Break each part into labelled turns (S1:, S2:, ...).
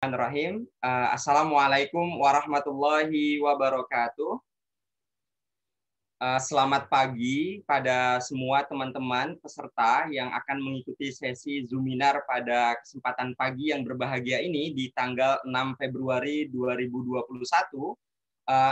S1: Bismillahirrahmanirrahim. Uh, Assalamualaikum warahmatullahi wabarakatuh. Uh, selamat pagi pada semua teman-teman peserta yang akan mengikuti sesi Zoominar pada kesempatan pagi yang berbahagia ini di tanggal 6 Februari 2021. Uh,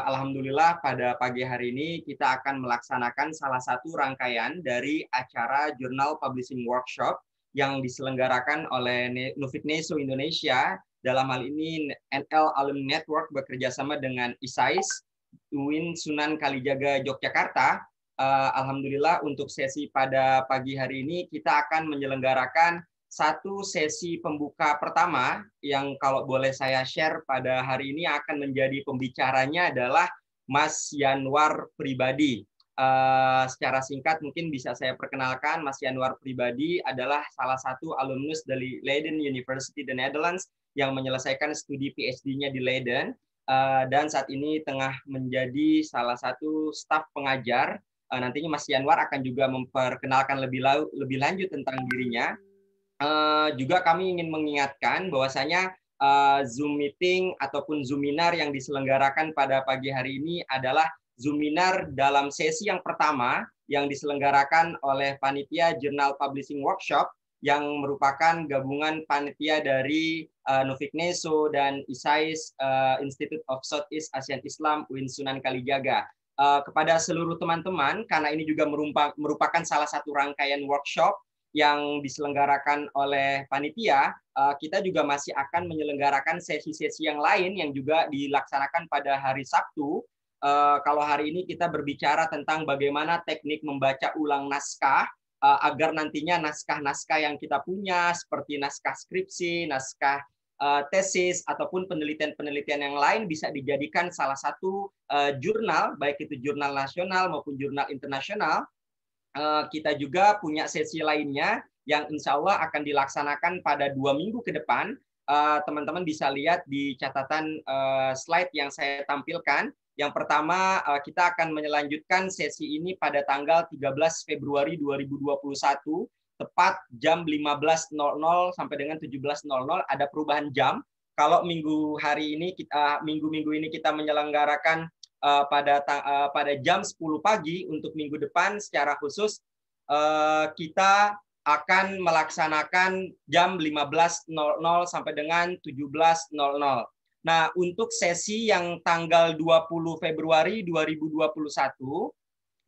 S1: Alhamdulillah pada pagi hari ini kita akan melaksanakan salah satu rangkaian dari acara Jurnal Publishing Workshop yang diselenggarakan oleh Nufik Neso Indonesia dalam hal ini NL Alumni Network bekerja sama dengan ISAIS, UIN Sunan Kalijaga Yogyakarta. Uh, Alhamdulillah untuk sesi pada pagi hari ini kita akan menyelenggarakan satu sesi pembuka pertama yang kalau boleh saya share pada hari ini akan menjadi pembicaranya adalah Mas Yanwar pribadi. Uh, secara singkat mungkin bisa saya perkenalkan Mas Yanwar pribadi adalah salah satu alumnus dari Leiden University the Netherlands yang menyelesaikan studi PhD-nya di Leiden uh, dan saat ini tengah menjadi salah satu staf pengajar. Uh, nantinya Mas Yanwar akan juga memperkenalkan lebih lebih lanjut tentang dirinya. Uh, juga kami ingin mengingatkan bahwasanya uh, Zoom meeting ataupun Zoominar yang diselenggarakan pada pagi hari ini adalah Zoominar dalam sesi yang pertama yang diselenggarakan oleh panitia Journal Publishing Workshop yang merupakan gabungan panitia dari uh, Nufik Neso dan ISAIS uh, Institute of Southeast Asian Islam UIN Sunan Kalijaga. Uh, kepada seluruh teman-teman, karena ini juga merupakan salah satu rangkaian workshop yang diselenggarakan oleh panitia, uh, kita juga masih akan menyelenggarakan sesi-sesi yang lain yang juga dilaksanakan pada hari Sabtu. Uh, kalau hari ini kita berbicara tentang bagaimana teknik membaca ulang naskah uh, agar nantinya naskah-naskah yang kita punya seperti naskah skripsi, naskah uh, tesis ataupun penelitian-penelitian yang lain bisa dijadikan salah satu uh, jurnal baik itu jurnal nasional maupun jurnal internasional. Uh, kita juga punya sesi lainnya yang insya Allah akan dilaksanakan pada dua minggu ke depan. Teman-teman uh, bisa lihat di catatan uh, slide yang saya tampilkan. Yang pertama, eh, kita akan melanjutkan sesi ini pada tanggal 13 Februari 2021, tepat jam 15.00 sampai dengan 17.00 ada perubahan jam. Kalau minggu hari ini kita minggu-minggu ini kita menyelenggarakan uh, pada pada jam 10 pagi untuk minggu depan secara khusus kita akan melaksanakan jam 15.00 sampai dengan 17.00. Nah, untuk sesi yang tanggal 20 Februari 2021,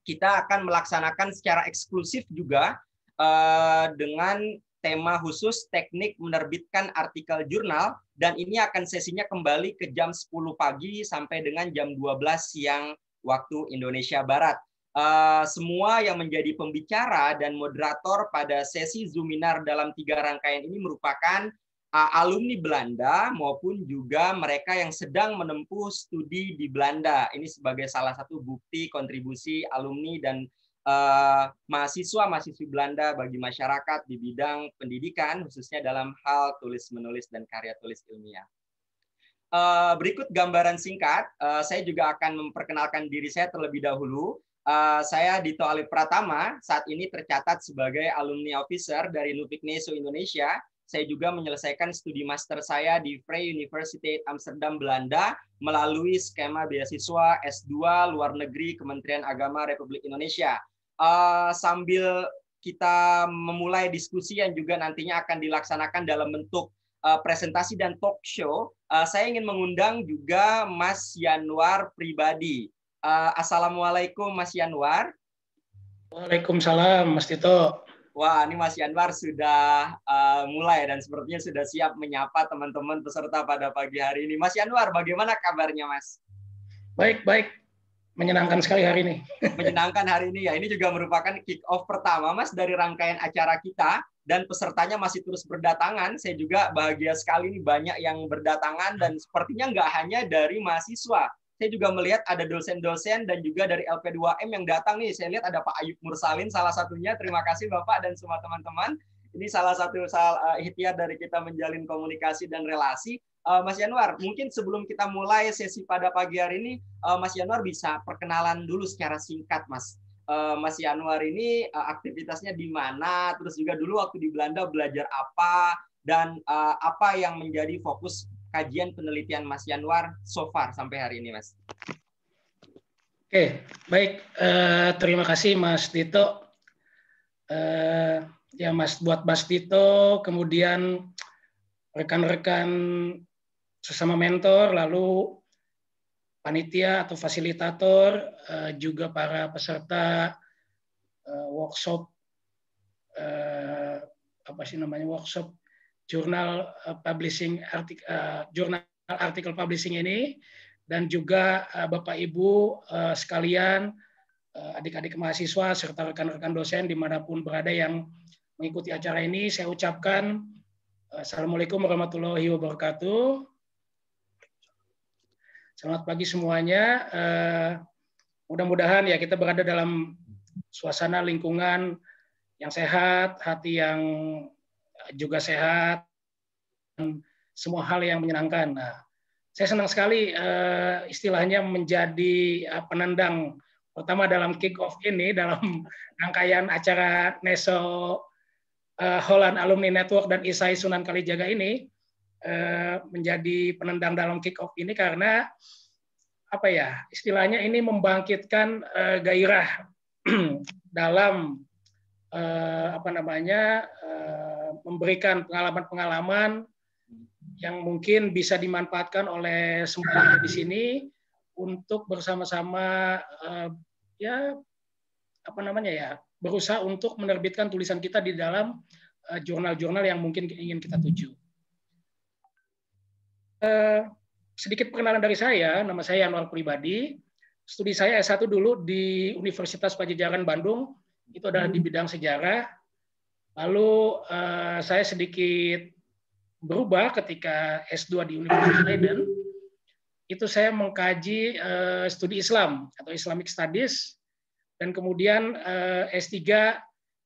S1: kita akan melaksanakan secara eksklusif juga uh, dengan tema khusus teknik menerbitkan artikel jurnal dan ini akan sesinya kembali ke jam 10 pagi sampai dengan jam 12 siang waktu Indonesia Barat. Uh, semua yang menjadi pembicara dan moderator pada sesi Zoominar dalam tiga rangkaian ini merupakan alumni Belanda maupun juga mereka yang sedang menempuh studi di Belanda. Ini sebagai salah satu bukti kontribusi alumni dan uh, mahasiswa-mahasiswi Belanda bagi masyarakat di bidang pendidikan, khususnya dalam hal tulis menulis dan karya tulis ilmiah. Uh, berikut gambaran singkat. Uh, saya juga akan memperkenalkan diri saya terlebih dahulu. Saya Dito Alif Pratama, saat ini tercatat sebagai alumni officer dari Nufik Neso Indonesia saya juga menyelesaikan studi master saya di Vrije University Amsterdam, Belanda melalui skema beasiswa S2 luar negeri Kementerian Agama Republik Indonesia. Uh, sambil kita memulai diskusi yang juga nantinya akan dilaksanakan dalam bentuk uh, presentasi dan talk show, uh, saya ingin mengundang juga Mas Yanwar pribadi. Uh, Assalamualaikum Mas Yanwar.
S2: Waalaikumsalam Mas Tito.
S1: Wah, ini Mas Yanwar sudah uh, mulai dan sepertinya sudah siap menyapa teman-teman peserta pada pagi hari ini. Mas Yanwar, bagaimana kabarnya, Mas?
S2: Baik, baik. Menyenangkan sekali hari ini.
S1: Menyenangkan hari ini ya. Ini juga merupakan kick off pertama, Mas, dari rangkaian acara kita dan pesertanya masih terus berdatangan. Saya juga bahagia sekali nih banyak yang berdatangan dan sepertinya nggak hanya dari mahasiswa, saya juga melihat ada dosen-dosen dan juga dari LP2M yang datang nih. Saya lihat ada Pak Ayub Mursalin salah satunya. Terima kasih Bapak dan semua teman-teman. Ini salah satu uh, ikhtiar dari kita menjalin komunikasi dan relasi. Uh, Mas Yanwar, mungkin sebelum kita mulai sesi pada pagi hari ini, uh, Mas Yanwar bisa perkenalan dulu secara singkat, Mas. Mas Yanwar ini aktivitasnya di mana, terus juga dulu waktu di Belanda belajar apa, dan apa yang menjadi fokus kajian penelitian Mas Yanwar so far sampai hari ini, Mas.
S2: Oke, baik. Uh, terima kasih Mas Dito. Uh, ya Mas buat Mas Dito, kemudian rekan-rekan sesama mentor, lalu panitia atau fasilitator, uh, juga para peserta workshop apa sih namanya workshop jurnal uh, publishing artikel uh, jurnal artikel publishing ini dan juga uh, Bapak Ibu sekalian adik-adik mahasiswa serta rekan-rekan dosen di mana pun berada yang mengikuti acara ini saya ucapkan Assalamualaikum warahmatullahi wabarakatuh. Selamat pagi semuanya. Mudah-mudahan ya kita berada dalam suasana lingkungan yang sehat, hati yang juga sehat, semua hal yang menyenangkan. Nah, saya senang sekali uh, istilahnya menjadi uh, penendang pertama dalam kick off ini dalam rangkaian acara Neso uh, Holland Alumni Network dan Isai Sunan Kalijaga ini uh, menjadi penendang dalam kick off ini karena apa ya istilahnya ini membangkitkan uh, gairah dalam uh, apa namanya memberikan pengalaman-pengalaman yang mungkin bisa dimanfaatkan oleh semua di sini untuk bersama-sama uh, ya apa namanya ya berusaha untuk menerbitkan tulisan kita di dalam jurnal-jurnal uh, yang mungkin ingin kita tuju. Uh, sedikit perkenalan dari saya, nama saya Anwar Pribadi. Studi saya S1 dulu di Universitas Pajajaran Bandung, itu adalah di bidang sejarah. Lalu uh, saya sedikit berubah ketika S2 di Universitas Leiden. Itu saya mengkaji uh, studi Islam atau Islamic Studies dan kemudian uh, S3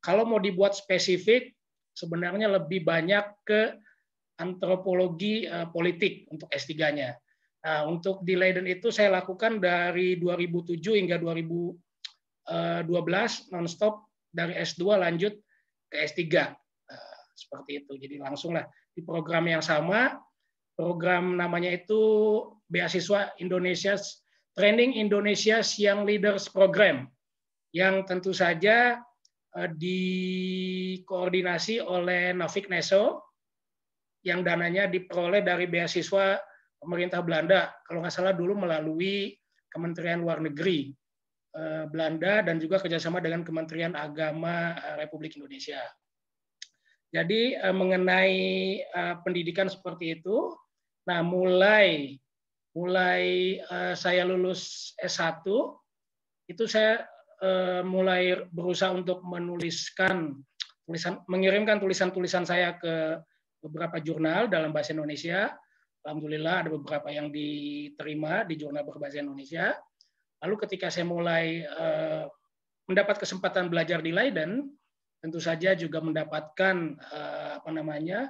S2: kalau mau dibuat spesifik sebenarnya lebih banyak ke antropologi politik untuk S3-nya. Nah, untuk di Leiden itu saya lakukan dari 2007 hingga 2000 12 eh, nonstop dari S2 lanjut ke S3 eh, seperti itu. Jadi langsunglah di program yang sama, program namanya itu beasiswa Indonesia Training Indonesia Young Leaders Program. Yang tentu saja uh, dikoordinasi oleh Navik Neso yang dananya diperoleh dari beasiswa pemerintah Belanda. Kalau nggak salah dulu melalui Kementerian Luar Negeri. Eh, Belanda dan juga kerjasama dengan Kementerian Agama eh, Republik Indonesia. Jadi eh, mengenai pendidikan seperti itu, nah mulai mulai saya lulus S1 itu saya mulai berusaha untuk menuliskan tulisan mengirimkan tulisan-tulisan saya ke beberapa jurnal dalam bahasa Indonesia. Alhamdulillah ada beberapa yang diterima di jurnal berbahasa Indonesia Lalu ketika saya mulai uh, mendapat kesempatan belajar di Leiden, tentu saja juga mendapatkan uh, apa namanya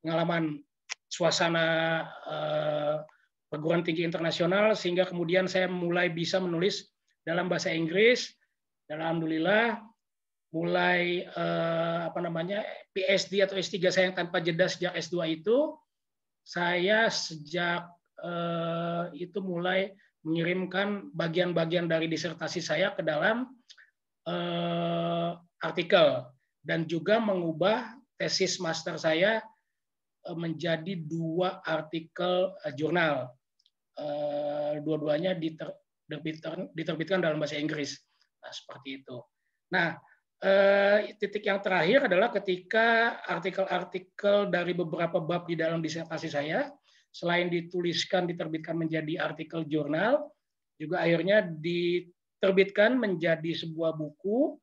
S2: pengalaman suasana uh, perguruan tinggi internasional sehingga kemudian saya mulai bisa menulis dalam bahasa Inggris. Dan alhamdulillah mulai uh, apa namanya PhD atau S3 saya yang tanpa jeda sejak S2 itu saya sejak uh, itu mulai mengirimkan bagian-bagian dari disertasi saya ke dalam uh, artikel dan juga mengubah tesis master saya uh, menjadi dua artikel uh, jurnal. Dua-duanya diterbitkan, dalam bahasa Inggris. Nah, seperti itu. Nah, titik yang terakhir adalah ketika artikel-artikel dari beberapa bab di dalam disertasi saya selain dituliskan diterbitkan menjadi artikel jurnal, juga akhirnya diterbitkan menjadi sebuah buku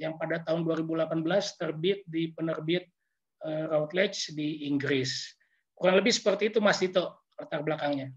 S2: yang pada tahun 2018 terbit di penerbit uh, Routledge di Inggris. Kurang lebih seperti itu Mas Tito latar belakangnya.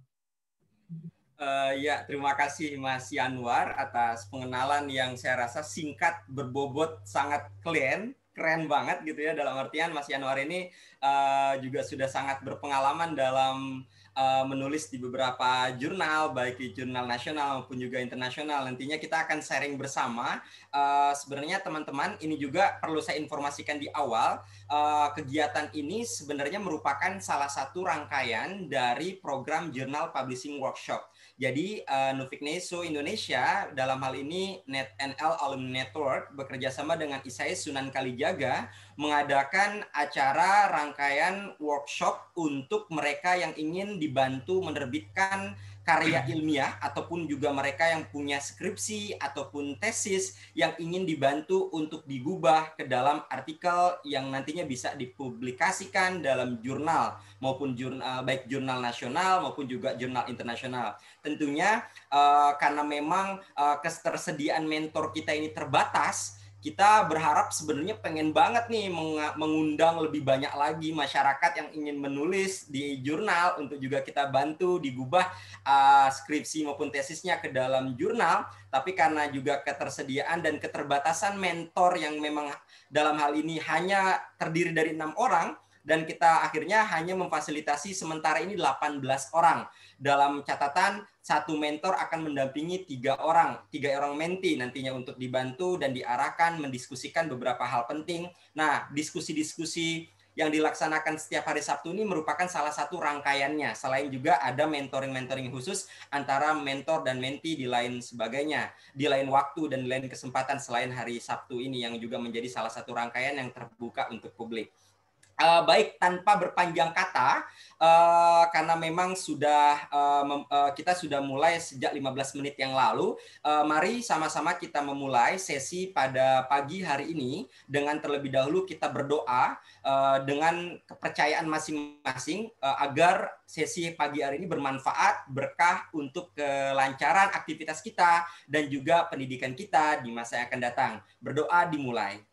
S1: Uh, ya, terima kasih Mas Yanwar atas pengenalan yang saya rasa singkat, berbobot, sangat keren, keren banget gitu ya dalam artian Mas Yanwar ini uh, juga sudah sangat berpengalaman dalam uh, menulis di beberapa jurnal, baik di jurnal nasional maupun juga internasional. Nantinya kita akan sharing bersama. Uh, sebenarnya teman-teman ini juga perlu saya informasikan di awal, uh, kegiatan ini sebenarnya merupakan salah satu rangkaian dari program Jurnal Publishing Workshop. Jadi uh, Nufik Neso Indonesia dalam hal ini NetNL Alumni Network bekerja sama dengan ISAI Sunan Kalijaga mengadakan acara rangkaian workshop untuk mereka yang ingin dibantu menerbitkan karya ilmiah ataupun juga mereka yang punya skripsi ataupun tesis yang ingin dibantu untuk digubah ke dalam artikel yang nantinya bisa dipublikasikan dalam jurnal maupun jurnal baik jurnal nasional maupun juga jurnal internasional. Tentunya uh, karena memang uh, ketersediaan mentor kita ini terbatas, kita berharap sebenarnya pengen banget nih mengundang lebih banyak lagi masyarakat yang ingin menulis di jurnal untuk juga kita bantu digubah uh, skripsi maupun tesisnya ke dalam jurnal tapi karena juga ketersediaan dan keterbatasan mentor yang memang dalam hal ini hanya terdiri dari enam orang dan kita akhirnya hanya memfasilitasi sementara ini 18 orang. Dalam catatan satu mentor akan mendampingi tiga orang, tiga orang menti nantinya untuk dibantu dan diarahkan mendiskusikan beberapa hal penting. Nah, diskusi-diskusi yang dilaksanakan setiap hari Sabtu ini merupakan salah satu rangkaiannya. Selain juga ada mentoring-mentoring khusus antara mentor dan menti di lain sebagainya, di lain waktu dan lain kesempatan selain hari Sabtu ini yang juga menjadi salah satu rangkaian yang terbuka untuk publik. Uh, baik tanpa berpanjang kata uh, karena memang sudah uh, uh, kita sudah mulai sejak 15 menit yang lalu. Uh, mari sama-sama kita memulai sesi pada pagi hari ini dengan terlebih dahulu kita berdoa uh, dengan kepercayaan masing-masing uh, agar sesi pagi hari ini bermanfaat berkah untuk kelancaran aktivitas kita dan juga pendidikan kita di masa yang akan datang. Berdoa dimulai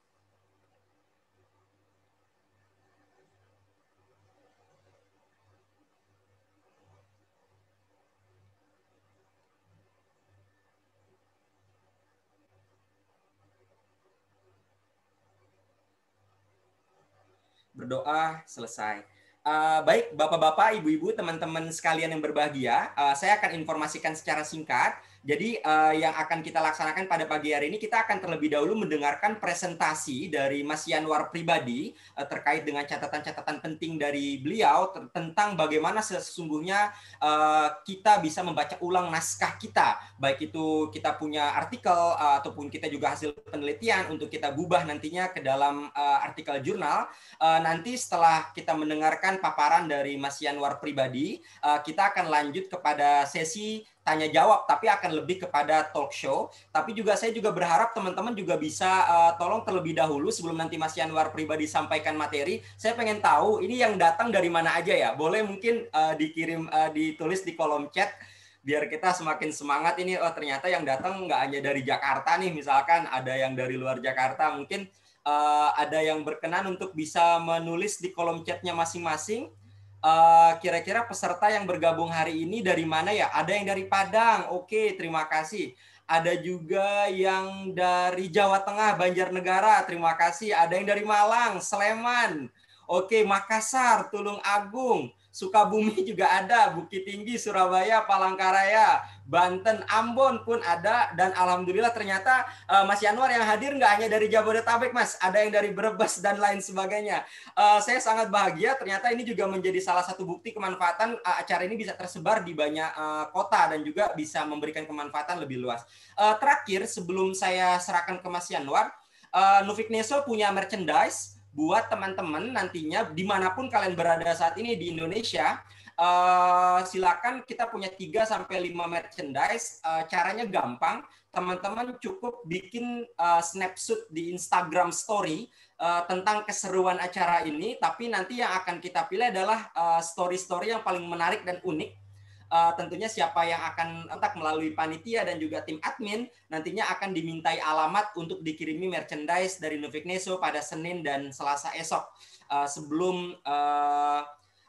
S1: berdoa selesai. Uh, baik, bapak-bapak, ibu-ibu, teman-teman sekalian yang berbahagia, uh, saya akan informasikan secara singkat jadi uh, yang akan kita laksanakan pada pagi hari ini kita akan terlebih dahulu mendengarkan presentasi dari Mas Yanwar pribadi uh, terkait dengan catatan-catatan penting dari beliau tentang bagaimana sesungguhnya uh, kita bisa membaca ulang naskah kita, baik itu kita punya artikel uh, ataupun kita juga hasil penelitian untuk kita gubah nantinya ke dalam uh, artikel jurnal. Uh, nanti setelah kita mendengarkan paparan dari Mas Yanwar pribadi, uh, kita akan lanjut kepada sesi tanya jawab tapi akan lebih kepada talk show. Tapi juga saya juga berharap teman-teman juga bisa uh, tolong terlebih dahulu sebelum nanti Mas Yanwar pribadi sampaikan materi. Saya pengen tahu ini yang datang dari mana aja ya? Boleh mungkin uh, dikirim uh, ditulis di kolom chat biar kita semakin semangat ini. Oh ternyata yang datang nggak hanya dari Jakarta nih misalkan ada yang dari luar Jakarta. Mungkin uh, ada yang berkenan untuk bisa menulis di kolom chatnya masing-masing kira-kira uh, peserta yang bergabung hari ini dari mana ya? Ada yang dari Padang. Oke, terima kasih. Ada juga yang dari Jawa Tengah, Banjarnegara. Terima kasih. Ada yang dari Malang, Sleman. Oke, Makassar, Tulung Agung. Sukabumi juga ada, Bukit Tinggi, Surabaya, Palangkaraya, Banten, Ambon pun ada dan alhamdulillah ternyata uh, Mas Yanwar yang hadir nggak hanya dari Jabodetabek Mas, ada yang dari Brebes dan lain sebagainya. Uh, saya sangat bahagia ternyata ini juga menjadi salah satu bukti kemanfaatan uh, acara ini bisa tersebar di banyak uh, kota dan juga bisa memberikan kemanfaatan lebih luas. Uh, terakhir sebelum saya serahkan ke Mas Yanwar, uh, Nufik Neso punya merchandise buat teman-teman nantinya di mana pun kalian berada saat ini di Indonesia uh, silakan kita punya 3 sampai 5 merchandise. Uh, caranya gampang. Teman-teman cukup bikin uh, snapshot di Instagram story uh, tentang keseruan acara ini. Tapi nanti yang akan kita pilih adalah story-story uh, yang paling menarik dan unik uh, tentunya siapa yang akan entah melalui panitia dan juga tim admin nantinya akan dimintai alamat untuk dikirimi merchandise dari Novik Neso pada Senin dan Selasa esok. Uh, sebelum uh,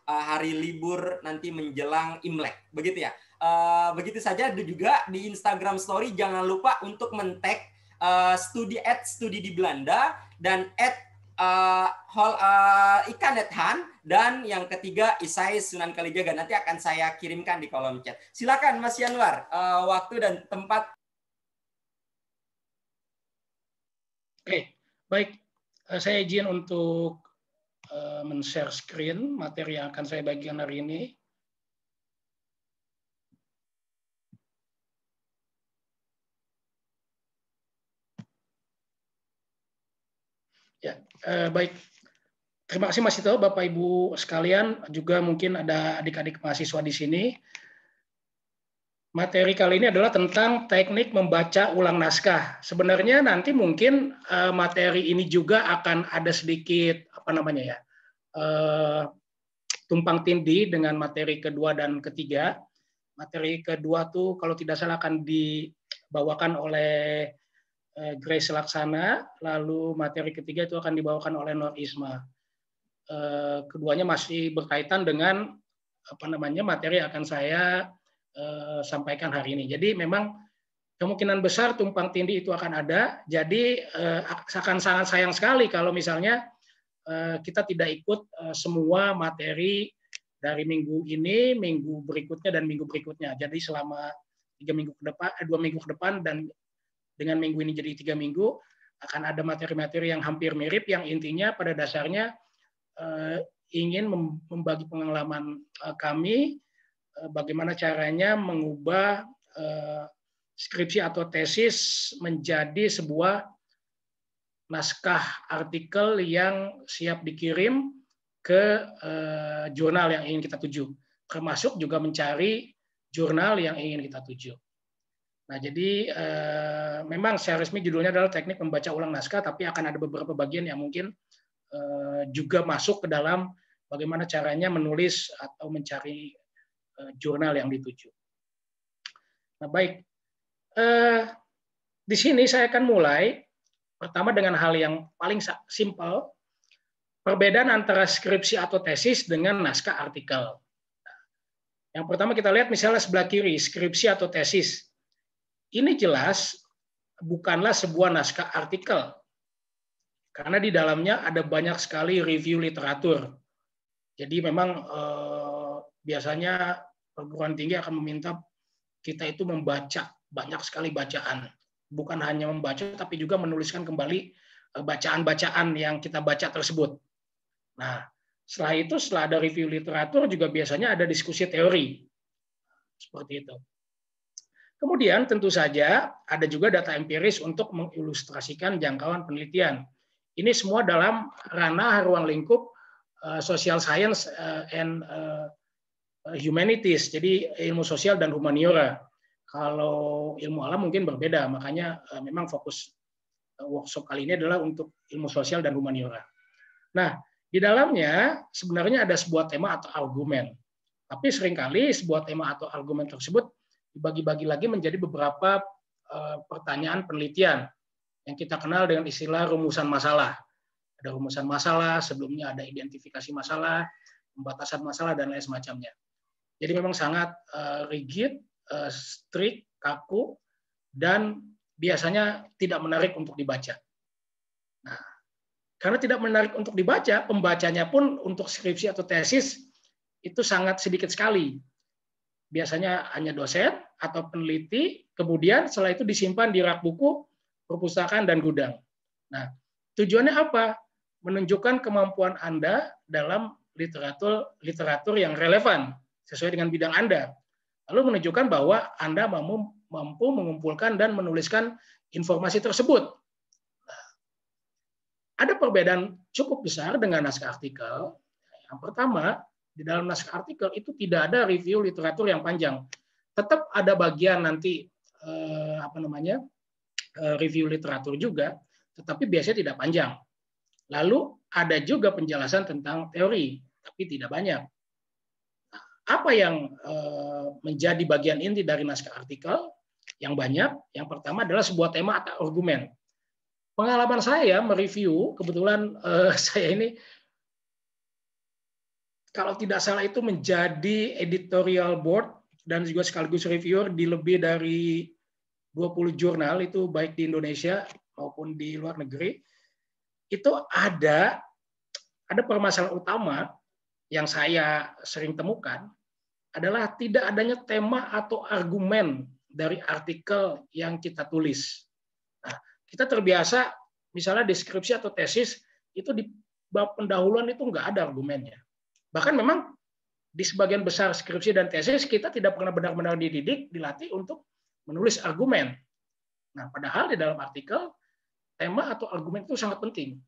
S1: uh, hari libur nanti menjelang Imlek. Begitu ya? Uh, begitu saja juga di Instagram Story. Jangan lupa untuk mentag uh, studi at studi di Belanda dan at uh, Hol uh, Ikan Nethan dan yang ketiga Isai Sunan Kalijaga nanti akan saya kirimkan di kolom chat. Silakan Mas Yanwar, uh, waktu dan tempat.
S2: Oke, baik. Saya izin untuk uh, men-share screen materi yang akan saya bagikan hari ini. Ya, eh, baik. Terima kasih Mas Ito, Bapak Ibu sekalian, juga mungkin ada adik-adik mahasiswa di sini. Materi kali ini adalah tentang teknik membaca ulang naskah. Sebenarnya nanti mungkin eh, materi ini juga akan ada sedikit apa namanya ya eh, tumpang tindih dengan materi kedua dan ketiga. Materi kedua tuh kalau tidak salah akan dibawakan oleh Eh, Grace Laksana, lalu materi ketiga itu akan dibawakan oleh Nur Isma. Eh, keduanya masih berkaitan dengan apa namanya materi yang akan saya eh, sampaikan hari ini. Jadi memang kemungkinan besar tumpang tindih itu akan ada. Jadi akan sangat sayang sekali kalau misalnya kita tidak ikut semua materi dari minggu ini, minggu berikutnya dan minggu berikutnya. Jadi selama tiga minggu ke depan, dua minggu ke depan dan dengan minggu ini jadi tiga minggu akan ada materi-materi yang hampir mirip yang intinya pada dasarnya uh, ingin membagi pengalaman uh, kami uh, bagaimana caranya mengubah uh, skripsi atau tesis menjadi sebuah naskah artikel yang siap dikirim ke uh, jurnal yang ingin kita tuju termasuk juga mencari jurnal yang ingin kita tuju. Nah, jadi eh, memang secara resmi judulnya adalah teknik membaca ulang naskah, tapi akan ada beberapa bagian yang mungkin eh, juga masuk ke dalam bagaimana caranya menulis atau mencari eh, jurnal yang dituju. Nah, baik. Eh, di sini saya akan mulai pertama dengan hal yang paling simpel, perbedaan antara skripsi atau tesis dengan naskah artikel. Nah, yang pertama kita lihat misalnya sebelah kiri, skripsi atau tesis ini jelas bukanlah sebuah naskah artikel. Karena di dalamnya ada banyak sekali review literatur. Jadi memang eh, biasanya perguruan tinggi akan meminta kita itu membaca banyak sekali bacaan. Bukan hanya membaca, tapi juga menuliskan kembali eh, bacaan-bacaan yang kita baca tersebut. Nah, setelah itu, setelah ada review literatur, juga biasanya ada diskusi teori. Seperti itu. Kemudian tentu saja ada juga data empiris untuk mengilustrasikan jangkauan penelitian. Ini semua dalam ranah ruang lingkup uh, social science uh, and uh, humanities, jadi ilmu sosial dan humaniora. Kalau ilmu alam mungkin berbeda, makanya uh, memang fokus workshop kali ini adalah untuk ilmu sosial dan humaniora. Nah, di dalamnya sebenarnya ada sebuah tema atau argumen. Tapi sering kali sebuah tema atau argumen tersebut dibagi-bagi lagi menjadi beberapa eh, pertanyaan penelitian yang kita kenal dengan istilah rumusan masalah. Ada rumusan masalah, sebelumnya ada identifikasi masalah, pembatasan masalah, dan lain semacamnya. Jadi memang sangat eh, rigid, eh, strict, kaku, dan biasanya tidak menarik untuk dibaca. Nah, karena tidak menarik untuk dibaca, pembacanya pun untuk skripsi atau tesis itu sangat sedikit sekali biasanya hanya dosen atau peneliti, kemudian setelah itu disimpan di rak buku, perpustakaan, dan gudang. Nah, tujuannya apa? Menunjukkan kemampuan Anda dalam literatur literatur yang relevan sesuai dengan bidang Anda. Lalu menunjukkan bahwa Anda mampu, mampu mengumpulkan dan menuliskan informasi tersebut. Nah, ada perbedaan cukup besar dengan naskah artikel. Yang pertama, di dalam naskah artikel itu tidak ada review literatur yang panjang. Tetap ada bagian nanti eh, apa namanya eh, review literatur juga, tetapi biasanya tidak panjang. Lalu ada juga penjelasan tentang teori, tapi tidak banyak. Nah, apa yang eh, menjadi bagian inti dari naskah artikel yang banyak? Yang pertama adalah sebuah tema atau argumen. Pengalaman saya mereview, kebetulan eh, saya ini kalau tidak salah itu menjadi editorial board dan juga sekaligus reviewer di lebih dari 20 jurnal itu baik di Indonesia maupun di luar negeri. itu ada ada permasalahan utama yang saya sering temukan adalah tidak adanya tema atau argumen dari artikel yang kita tulis. Nah, kita terbiasa misalnya deskripsi atau tesis itu di pendahuluan itu nggak ada argumennya. Bahkan memang di sebagian besar skripsi dan tesis kita tidak pernah benar-benar dididik, dilatih untuk menulis argumen. Nah, padahal di dalam artikel tema atau argumen itu sangat penting.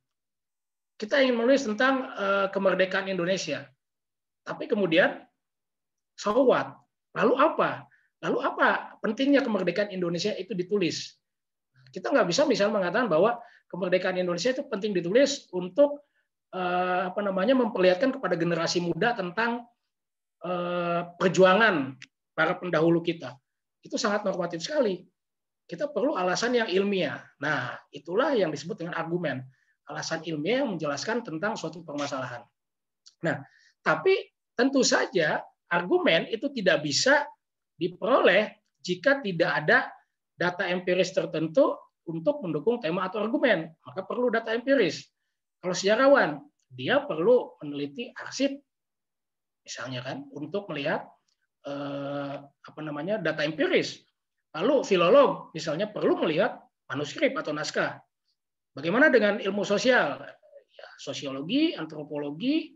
S2: Kita ingin menulis tentang uh, kemerdekaan Indonesia. Tapi kemudian so? Lalu apa? Lalu apa pentingnya kemerdekaan Indonesia itu ditulis? Kita nggak bisa misalnya mengatakan bahwa kemerdekaan Indonesia itu penting ditulis untuk uh, apa namanya memperlihatkan kepada generasi muda tentang perjuangan para pendahulu kita. Itu sangat normatif sekali kita perlu alasan yang ilmiah. Nah, itulah yang disebut dengan argumen. Alasan ilmiah yang menjelaskan tentang suatu permasalahan. Nah, tapi tentu saja argumen itu tidak bisa diperoleh jika tidak ada data empiris tertentu untuk mendukung tema atau argumen. Maka perlu data empiris. Kalau sejarawan, dia perlu meneliti arsip, misalnya kan, untuk melihat eh, apa namanya data empiris Lalu filolog misalnya perlu melihat manuskrip atau naskah. Bagaimana dengan ilmu sosial? Ya, sosiologi, antropologi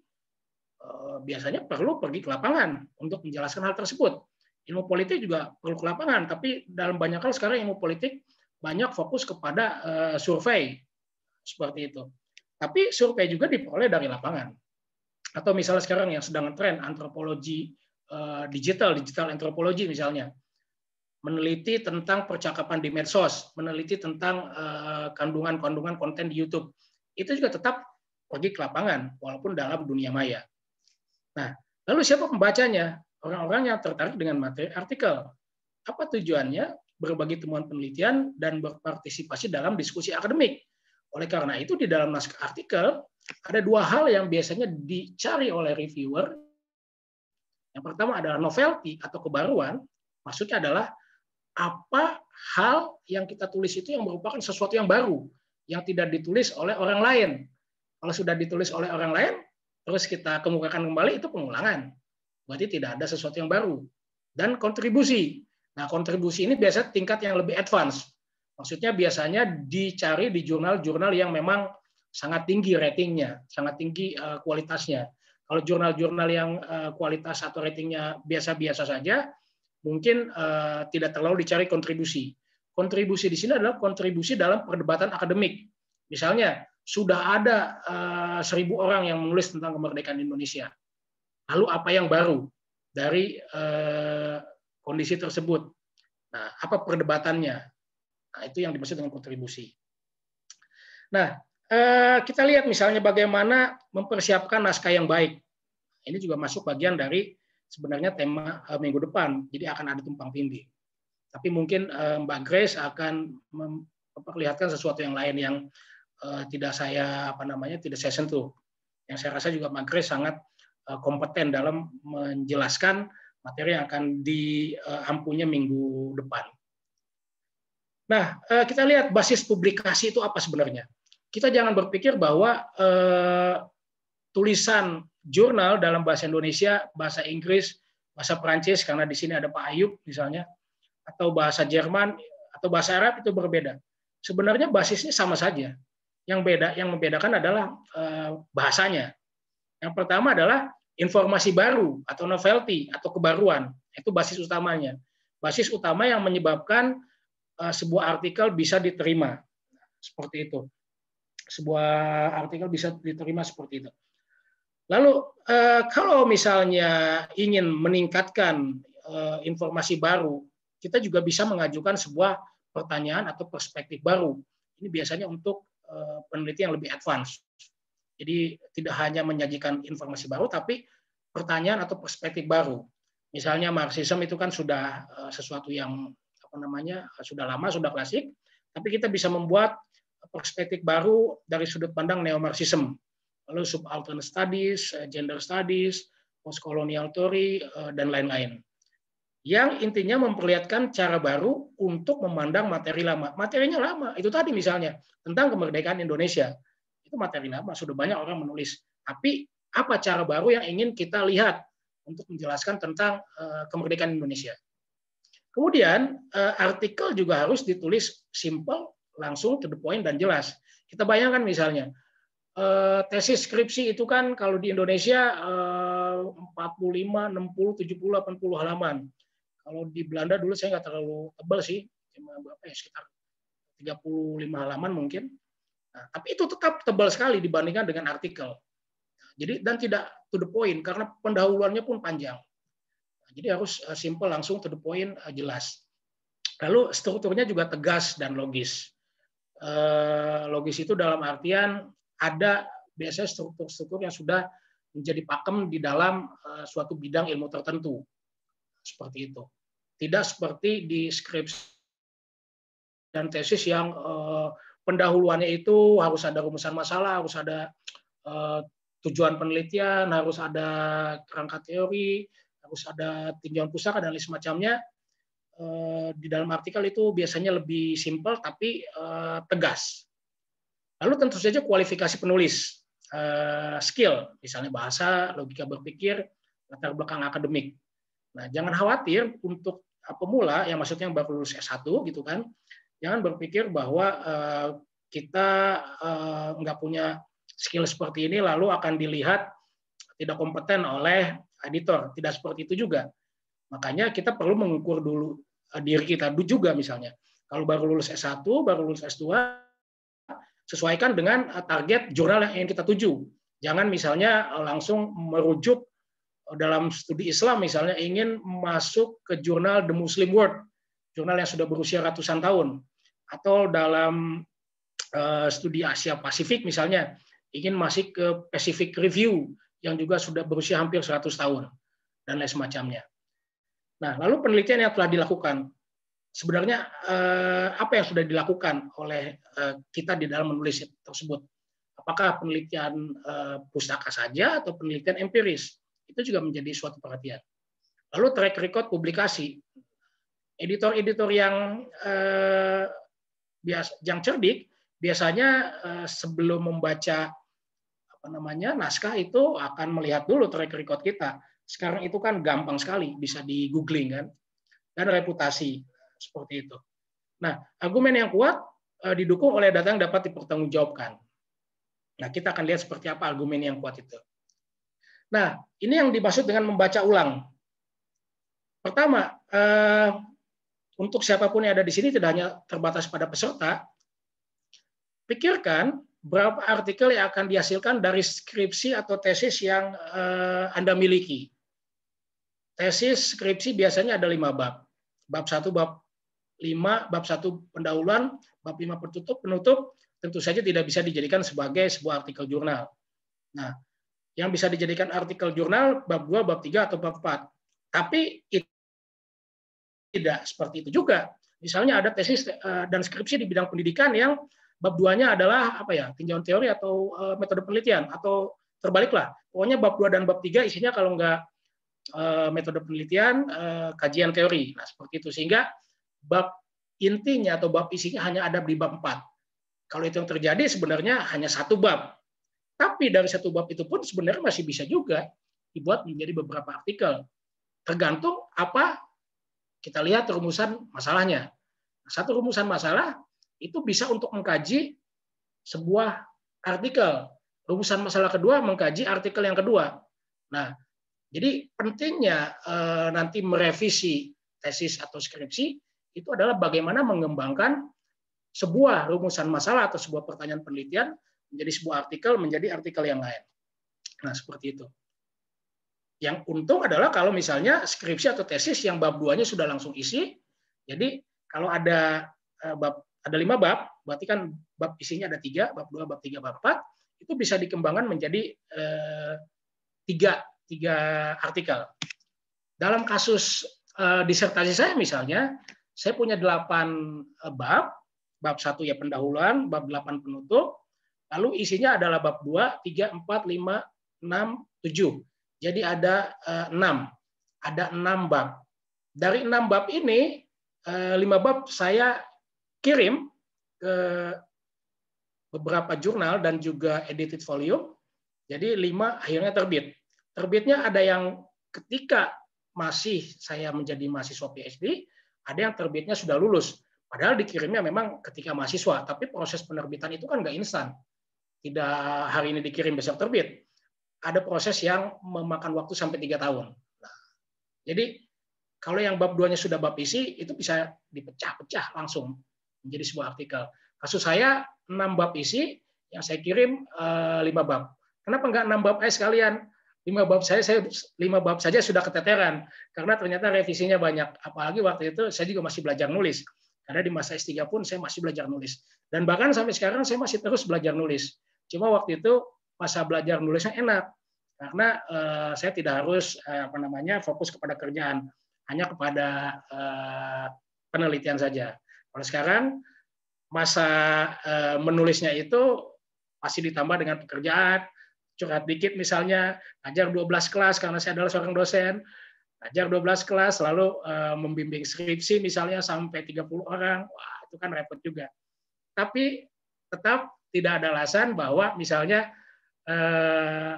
S2: eh, biasanya perlu pergi ke lapangan untuk menjelaskan hal tersebut. Ilmu politik juga perlu ke lapangan, tapi dalam banyak hal sekarang ilmu politik banyak fokus kepada uh, survei seperti itu. Tapi survei juga diperoleh dari lapangan. Atau misalnya sekarang yang sedang tren antropologi uh, digital, digital antropologi misalnya meneliti tentang percakapan di medsos, meneliti tentang eh, kandungan-kandungan konten di YouTube. Itu juga tetap pergi ke lapangan, walaupun dalam dunia maya. Nah, lalu siapa pembacanya? Orang-orang yang tertarik dengan materi artikel. Apa tujuannya? Berbagi temuan penelitian dan berpartisipasi dalam diskusi akademik. Oleh karena itu, di dalam naskah artikel, ada dua hal yang biasanya dicari oleh reviewer. Yang pertama adalah novelty atau kebaruan. Maksudnya adalah apa hal yang kita tulis itu yang merupakan sesuatu yang baru, yang tidak ditulis oleh orang lain. Kalau sudah ditulis oleh orang lain, terus kita kemukakan kembali, itu pengulangan. Berarti tidak ada sesuatu yang baru. Dan kontribusi. Nah, kontribusi ini biasa tingkat yang lebih advance. Maksudnya biasanya dicari di jurnal-jurnal yang memang sangat tinggi ratingnya, sangat tinggi eh, kualitasnya. Kalau jurnal-jurnal yang eh, kualitas atau ratingnya biasa-biasa saja, mungkin uh, tidak terlalu dicari kontribusi. Kontribusi di sini adalah kontribusi dalam perdebatan akademik. Misalnya, sudah ada seribu orang yang menulis tentang kemerdekaan Indonesia. Lalu apa yang baru dari kondisi tersebut? Nah, apa perdebatannya? Nah, itu yang dimaksud dengan kontribusi. Nah, kita lihat misalnya bagaimana mempersiapkan naskah yang baik. Ini juga masuk bagian dari sebenarnya tema uh, minggu depan. Jadi akan ada tumpang tindih. Tapi mungkin uh, Mbak Grace akan memperlihatkan sesuatu yang lain yang tidak saya apa namanya tidak saya sentuh. Yang saya rasa juga Mbak Grace sangat kompeten dalam menjelaskan materi yang akan diampunya minggu depan. Nah, kita lihat basis publikasi itu apa sebenarnya. Kita jangan berpikir bahwa tulisan jurnal dalam bahasa Indonesia, bahasa Inggris, bahasa Perancis karena di sini ada Pak Ayub misalnya, atau bahasa Jerman atau bahasa Arab itu berbeda. Sebenarnya basisnya sama saja. Yang beda, yang membedakan adalah eh, bahasanya. Yang pertama adalah informasi baru atau novelty atau kebaruan. Itu basis utamanya. Basis utama yang menyebabkan eh, sebuah artikel bisa diterima seperti itu. Sebuah artikel bisa diterima seperti itu. Lalu eh, kalau misalnya ingin meningkatkan eh, informasi baru, kita juga bisa mengajukan sebuah pertanyaan atau perspektif baru. Ini biasanya untuk eh, peneliti yang lebih advance. Jadi tidak hanya menyajikan informasi baru, tapi pertanyaan atau perspektif baru. Misalnya Marxisme itu kan sudah sesuatu yang apa namanya sudah lama, sudah klasik, tapi kita bisa membuat perspektif baru dari sudut pandang neo-Marxisme lalu subaltern studies, eh, gender studies, postcolonial theory, eh, dan lain-lain. Yang intinya memperlihatkan cara baru untuk memandang materi lama. Materinya lama, itu tadi misalnya tentang kemerdekaan Indonesia. itu materi lama, sudah banyak orang menulis. Tapi apa cara baru yang ingin kita lihat untuk menjelaskan tentang kemerdekaan Indonesia? Kemudian uh, artikel juga harus ditulis simple, langsung to the point dan jelas. Kita bayangkan misalnya uh, tesis skripsi itu kan kalau di Indonesia uh, 45, 60, 70, 80 halaman. Kalau di Belanda dulu saya nggak terlalu tebal sih, cuma berapa ya sekitar 35 halaman mungkin. Nah, tapi itu tetap tebal sekali dibandingkan dengan artikel. Jadi dan tidak to the point karena pendahuluannya pun panjang. Jadi harus uh, simple langsung to the point uh, jelas. Lalu strukturnya juga tegas dan logis. Uh, logis itu dalam artian ada biasanya struktur-struktur yang sudah menjadi pakem di dalam suatu bidang ilmu tertentu. Seperti itu. Tidak seperti di skripsi dan tesis yang pendahuluannya itu harus ada rumusan masalah, harus ada tujuan penelitian, harus ada kerangka teori, harus ada tinjauan pusaka dan lain semacamnya. Uh, di dalam artikel itu biasanya lebih simpel tapi uh, tegas. Lalu tentu saja kualifikasi penulis, uh, skill, misalnya bahasa, logika berpikir, latar belakang akademik. Nah, jangan khawatir untuk pemula yang maksudnya yang baru lulus S1 gitu kan, jangan berpikir bahwa kita nggak punya skill seperti ini lalu akan dilihat tidak kompeten oleh editor. Tidak seperti itu juga. Makanya kita perlu mengukur dulu uh, diri kita juga misalnya. Kalau baru lulus S1, baru lulus S2, sesuaikan dengan target jurnal yang ingin kita tuju. Jangan misalnya langsung merujuk dalam studi Islam misalnya ingin masuk ke jurnal The Muslim World, jurnal yang sudah berusia ratusan tahun atau dalam studi Asia Pasifik misalnya ingin masuk ke Pacific Review yang juga sudah berusia hampir 100 tahun dan lain semacamnya. Nah, lalu penelitian yang telah dilakukan sebenarnya eh, apa yang sudah dilakukan oleh eh, kita di dalam menulis tersebut? Apakah penelitian eh, pustaka saja atau penelitian empiris? Itu juga menjadi suatu perhatian. Lalu track record publikasi. Editor-editor yang eh, yang cerdik biasanya sebelum membaca apa namanya naskah itu akan melihat dulu track record kita. Sekarang itu kan gampang sekali bisa di googling kan dan reputasi seperti itu. Nah, argumen yang kuat eh, didukung oleh data yang dapat dipertanggungjawabkan. Nah, kita akan lihat seperti apa argumen yang kuat itu. Nah, ini yang dimaksud dengan membaca ulang. Pertama, eh, untuk siapa pun yang ada di sini tidak hanya terbatas pada peserta, pikirkan berapa artikel yang akan dihasilkan dari skripsi atau tesis yang uh, Anda miliki. Tesis skripsi biasanya ada lima bab. Bab satu, bab lima, bab satu pendahuluan, bab lima penutup, penutup tentu saja tidak bisa dijadikan sebagai sebuah artikel jurnal. Nah, yang bisa dijadikan artikel jurnal bab dua, bab tiga atau bab empat. Tapi itu tidak seperti itu juga. Misalnya ada tesis eh, dan skripsi di bidang pendidikan yang bab duanya adalah apa ya tinjauan teori atau eh, metode penelitian atau terbaliklah. Pokoknya bab dua dan bab tiga isinya kalau nggak eh, metode penelitian, kajian teori. Nah seperti itu sehingga bab intinya atau bab isinya hanya ada di bab empat. Kalau itu yang terjadi sebenarnya hanya satu bab. Tapi dari satu bab itu pun sebenarnya masih bisa juga dibuat menjadi beberapa artikel. Tergantung apa kita lihat rumusan masalahnya. Satu rumusan masalah itu bisa untuk mengkaji sebuah artikel. Rumusan masalah kedua mengkaji artikel yang kedua. Nah, jadi pentingnya eh, nanti merevisi tesis atau skripsi itu adalah bagaimana mengembangkan sebuah rumusan masalah atau sebuah pertanyaan penelitian menjadi sebuah artikel menjadi artikel yang lain. Nah, seperti itu. Yang untung adalah kalau misalnya skripsi atau tesis yang bab duanya sudah langsung isi. Jadi kalau ada eh, bab ada lima bab, berarti kan bab isinya ada tiga, bab dua, bab tiga, bab empat, itu bisa dikembangkan menjadi eh, tiga tiga artikel. Dalam kasus eh, disertasi saya misalnya, saya punya delapan eh, bab, bab satu ya pendahuluan, bab delapan penutup, lalu isinya adalah bab dua, tiga, empat, lima, enam, tujuh. Jadi ada eh, enam, ada enam bab. Dari enam bab ini, eh, lima bab saya kirim ke beberapa jurnal dan juga edited volume. Jadi lima akhirnya terbit. Terbitnya ada yang ketika masih saya menjadi mahasiswa PhD, ada yang terbitnya sudah lulus. Padahal dikirimnya memang ketika mahasiswa, tapi proses penerbitan itu kan nggak instan. Tidak hari ini dikirim besok terbit. Ada proses yang memakan waktu sampai tiga tahun. Nah, jadi kalau yang bab duanya sudah bab isi, itu bisa dipecah-pecah langsung menjadi sebuah artikel. Kasus saya enam bab isi, yang saya kirim eh, lima bab. Kenapa nggak enam bab aja sekalian? Lima bab saya, saya lima bab saja sudah keteteran karena ternyata revisinya banyak. Apalagi waktu itu saya juga masih belajar nulis. Karena di masa S3 pun saya masih belajar nulis. Dan bahkan sampai sekarang saya masih terus belajar nulis. Cuma waktu itu masa belajar nulisnya enak karena eh, saya tidak harus eh, apa namanya fokus kepada kerjaan, hanya kepada eh, penelitian saja. Kalau sekarang masa eh, menulisnya itu masih ditambah dengan pekerjaan, curhat dikit misalnya, ngajar 12 kelas karena saya adalah seorang dosen, ngajar 12 kelas lalu eh, membimbing skripsi misalnya sampai 30 orang, wah itu kan repot juga. Tapi tetap tidak ada alasan bahwa misalnya eh,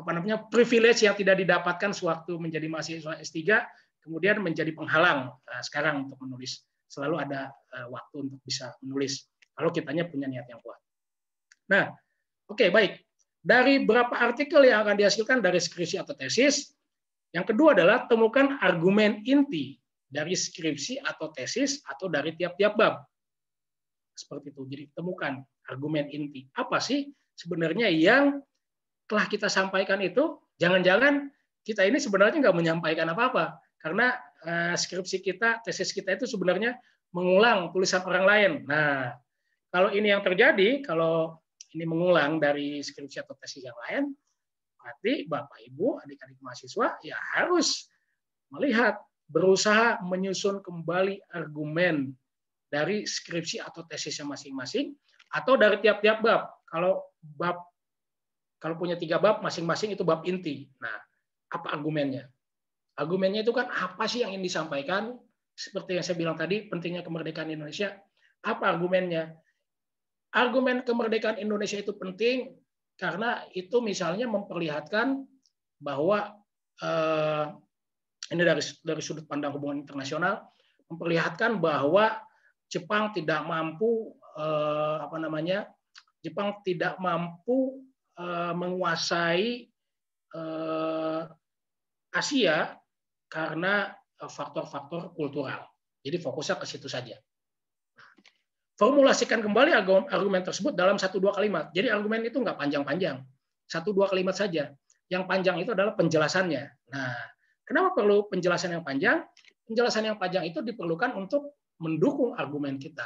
S2: apa namanya privilege yang tidak didapatkan sewaktu menjadi mahasiswa S3 kemudian menjadi penghalang sekarang untuk menulis selalu ada uh, waktu untuk bisa menulis kalau kitanya punya niat yang kuat. Nah, oke okay, baik. Dari berapa artikel yang akan dihasilkan dari skripsi atau tesis, yang kedua adalah temukan argumen inti dari skripsi atau tesis atau dari tiap-tiap bab. Seperti itu. Jadi temukan argumen inti. Apa sih sebenarnya yang telah kita sampaikan itu? Jangan-jangan kita ini sebenarnya nggak menyampaikan apa-apa karena Eh, skripsi kita, tesis kita itu sebenarnya mengulang tulisan orang lain. Nah, kalau ini yang terjadi, kalau ini mengulang dari skripsi atau tesis yang lain, berarti Bapak Ibu, adik-adik mahasiswa ya harus melihat, berusaha menyusun kembali argumen dari skripsi atau tesisnya masing-masing atau dari tiap-tiap bab. Kalau bab kalau punya tiga bab masing-masing itu bab inti. Nah, apa argumennya? Argumennya itu kan apa sih yang ingin disampaikan? Seperti yang saya bilang tadi, pentingnya kemerdekaan Indonesia. Apa argumennya? Argumen kemerdekaan Indonesia itu penting karena itu misalnya memperlihatkan bahwa eh, ini dari dari sudut pandang hubungan internasional memperlihatkan bahwa Jepang tidak mampu eh, apa namanya Jepang tidak mampu eh, menguasai eh, Asia karena eh, faktor-faktor kultural. Jadi fokusnya ke situ saja. Formulasikan kembali argumen tersebut dalam satu dua kalimat. Jadi argumen itu nggak panjang-panjang, satu dua kalimat saja. Yang panjang itu adalah penjelasannya. Nah, kenapa perlu penjelasan yang panjang? Penjelasan yang panjang itu diperlukan untuk mendukung argumen kita.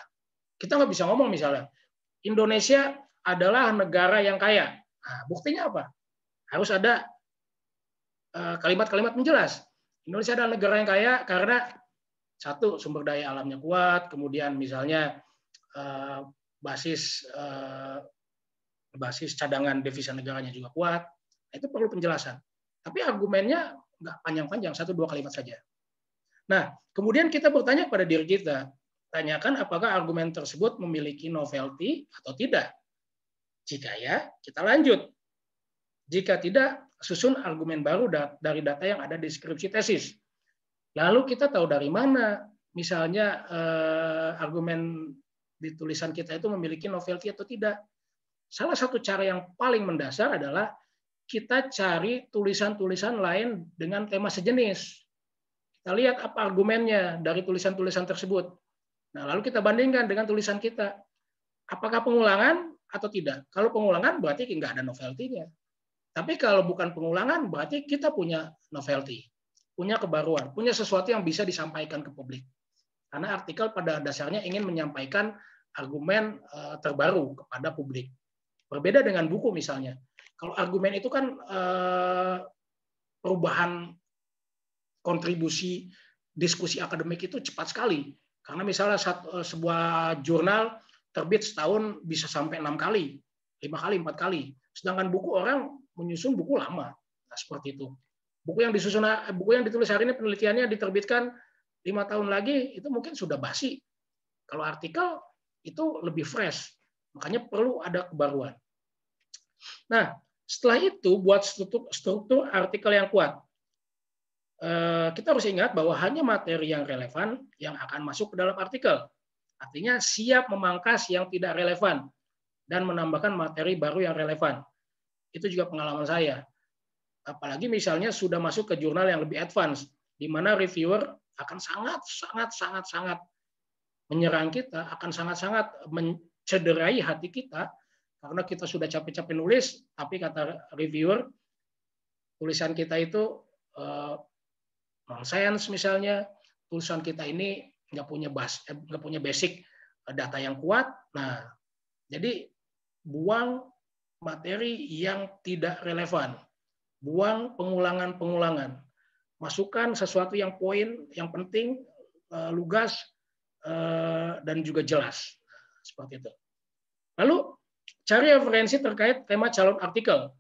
S2: Kita nggak bisa ngomong misalnya, Indonesia adalah negara yang kaya. Nah, buktinya apa? Harus ada eh, kalimat-kalimat menjelas. Indonesia adalah negara yang kaya karena satu sumber daya alamnya kuat, kemudian misalnya eh, basis eh, basis cadangan devisa negaranya juga kuat. Nah, itu perlu penjelasan. Tapi argumennya nggak panjang-panjang, satu dua kalimat saja. Nah, kemudian kita bertanya pada diri kita, tanyakan apakah argumen tersebut memiliki novelty atau tidak. Jika ya, kita lanjut. Jika tidak, susun argumen baru dari data yang ada di deskripsi tesis. Lalu kita tahu dari mana misalnya eh, argumen di tulisan kita itu memiliki novelty atau tidak. Salah satu cara yang paling mendasar adalah kita cari tulisan-tulisan lain dengan tema sejenis. Kita lihat apa argumennya dari tulisan-tulisan tersebut. Nah, lalu kita bandingkan dengan tulisan kita. Apakah pengulangan atau tidak? Kalau pengulangan berarti nggak ada novelty-nya. Tapi kalau bukan pengulangan, berarti kita punya novelty, punya kebaruan, punya sesuatu yang bisa disampaikan ke publik. Karena artikel pada dasarnya ingin menyampaikan argumen eh, terbaru kepada publik. Berbeda dengan buku misalnya. Kalau argumen itu kan eh, perubahan kontribusi diskusi akademik itu cepat sekali. Karena misalnya eh, sebuah jurnal terbit setahun bisa sampai enam kali, lima kali, empat kali. Sedangkan buku orang menyusun buku lama. Nah, seperti itu. Buku yang disusun buku yang ditulis hari ini penelitiannya diterbitkan lima tahun lagi itu mungkin sudah basi. Kalau artikel itu lebih fresh. Makanya perlu ada kebaruan. Nah, setelah itu buat struktur, struktur artikel yang kuat. Eh, kita harus ingat bahwa hanya materi yang relevan yang akan masuk ke dalam artikel. Artinya siap memangkas yang tidak relevan dan menambahkan materi baru yang relevan. Itu juga pengalaman saya. Apalagi misalnya sudah masuk ke jurnal yang lebih advance, di mana reviewer akan sangat, sangat, sangat, sangat menyerang kita, akan sangat-sangat mencederai hati kita, karena kita sudah capek-capek nulis, tapi kata reviewer, tulisan kita itu uh, nonsense misalnya, tulisan kita ini nggak punya bas, eh, nggak punya basic data yang kuat. Nah, jadi buang materi yang tidak relevan, buang pengulangan-pengulangan, masukkan sesuatu yang poin, yang penting, uh, lugas, uh, dan juga jelas. Seperti itu. Lalu cari referensi terkait tema calon artikel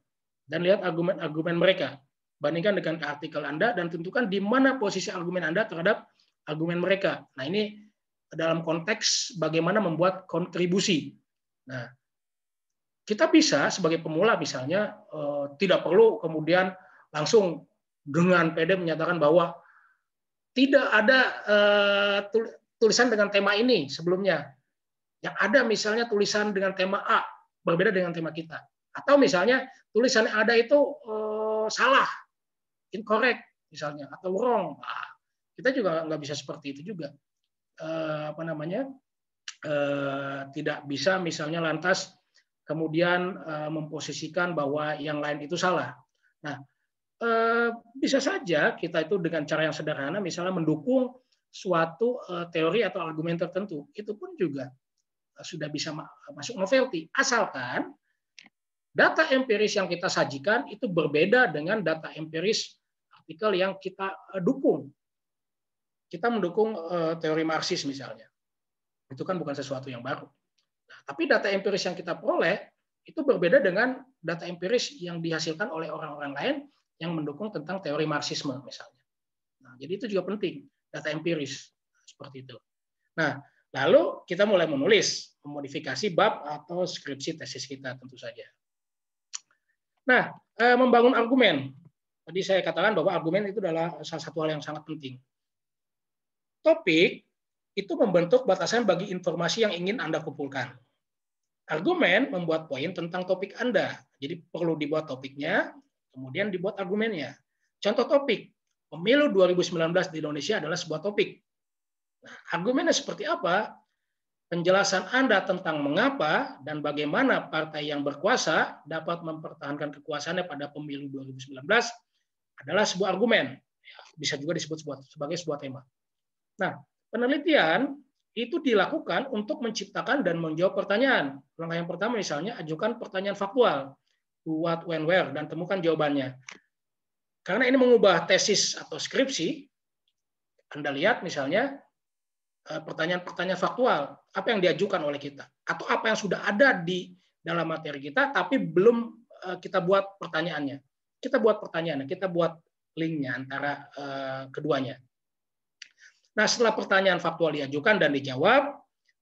S2: dan lihat argumen-argumen mereka. Bandingkan dengan artikel Anda dan tentukan di mana posisi argumen Anda terhadap argumen mereka. Nah, ini dalam konteks bagaimana membuat kontribusi. Nah, kita bisa sebagai pemula misalnya eh, tidak perlu kemudian langsung dengan PD menyatakan bahwa tidak ada eh, tulisan dengan tema ini sebelumnya. Yang ada misalnya tulisan dengan tema A berbeda dengan tema kita. Atau misalnya tulisan yang ada itu uh, salah, incorrect misalnya atau wrong. Nah, kita juga nggak bisa seperti itu juga. Apa namanya? Tidak bisa misalnya lantas kemudian uh, memposisikan bahwa yang lain itu salah. Nah, uh, bisa saja kita itu dengan cara yang sederhana misalnya mendukung suatu uh, teori atau argumen tertentu. Itu pun juga sudah bisa masuk novelty asalkan data empiris yang kita sajikan itu berbeda dengan data empiris artikel yang kita dukung. Kita mendukung teori Marxis misalnya. Itu kan bukan sesuatu yang baru. Nah, tapi data empiris yang kita peroleh itu berbeda dengan data empiris yang dihasilkan oleh orang-orang lain yang mendukung tentang teori Marxisme misalnya. Nah, jadi itu juga penting data empiris seperti itu. Nah, Lalu kita mulai menulis, memodifikasi bab atau skripsi tesis kita tentu saja. Nah, eh, membangun argumen. Tadi saya katakan bahwa argumen itu adalah salah satu hal yang sangat penting. Topik itu membentuk batasan bagi informasi yang ingin Anda kumpulkan. Argumen membuat poin tentang topik Anda. Jadi perlu dibuat topiknya, kemudian dibuat argumennya. Contoh topik, pemilu 2019 di Indonesia adalah sebuah topik. Nah, argumennya seperti apa? Penjelasan Anda tentang mengapa dan bagaimana partai yang berkuasa dapat mempertahankan kekuasaannya pada pemilu 2019 adalah sebuah argumen. Ya, bisa juga disebut sebagai sebuah tema. Nah, penelitian itu dilakukan untuk menciptakan dan menjawab pertanyaan. Langkah yang pertama misalnya ajukan pertanyaan faktual, what, when, where, dan temukan jawabannya. Karena ini mengubah tesis atau skripsi, Anda lihat misalnya Eh, pertanyaan-pertanyaan faktual. Apa yang diajukan oleh kita? Atau apa yang sudah ada di dalam materi kita tapi belum eh, kita buat pertanyaannya. Kita buat pertanyaannya kita buat linknya antara eh, keduanya nah setelah pertanyaan faktual diajukan dan dijawab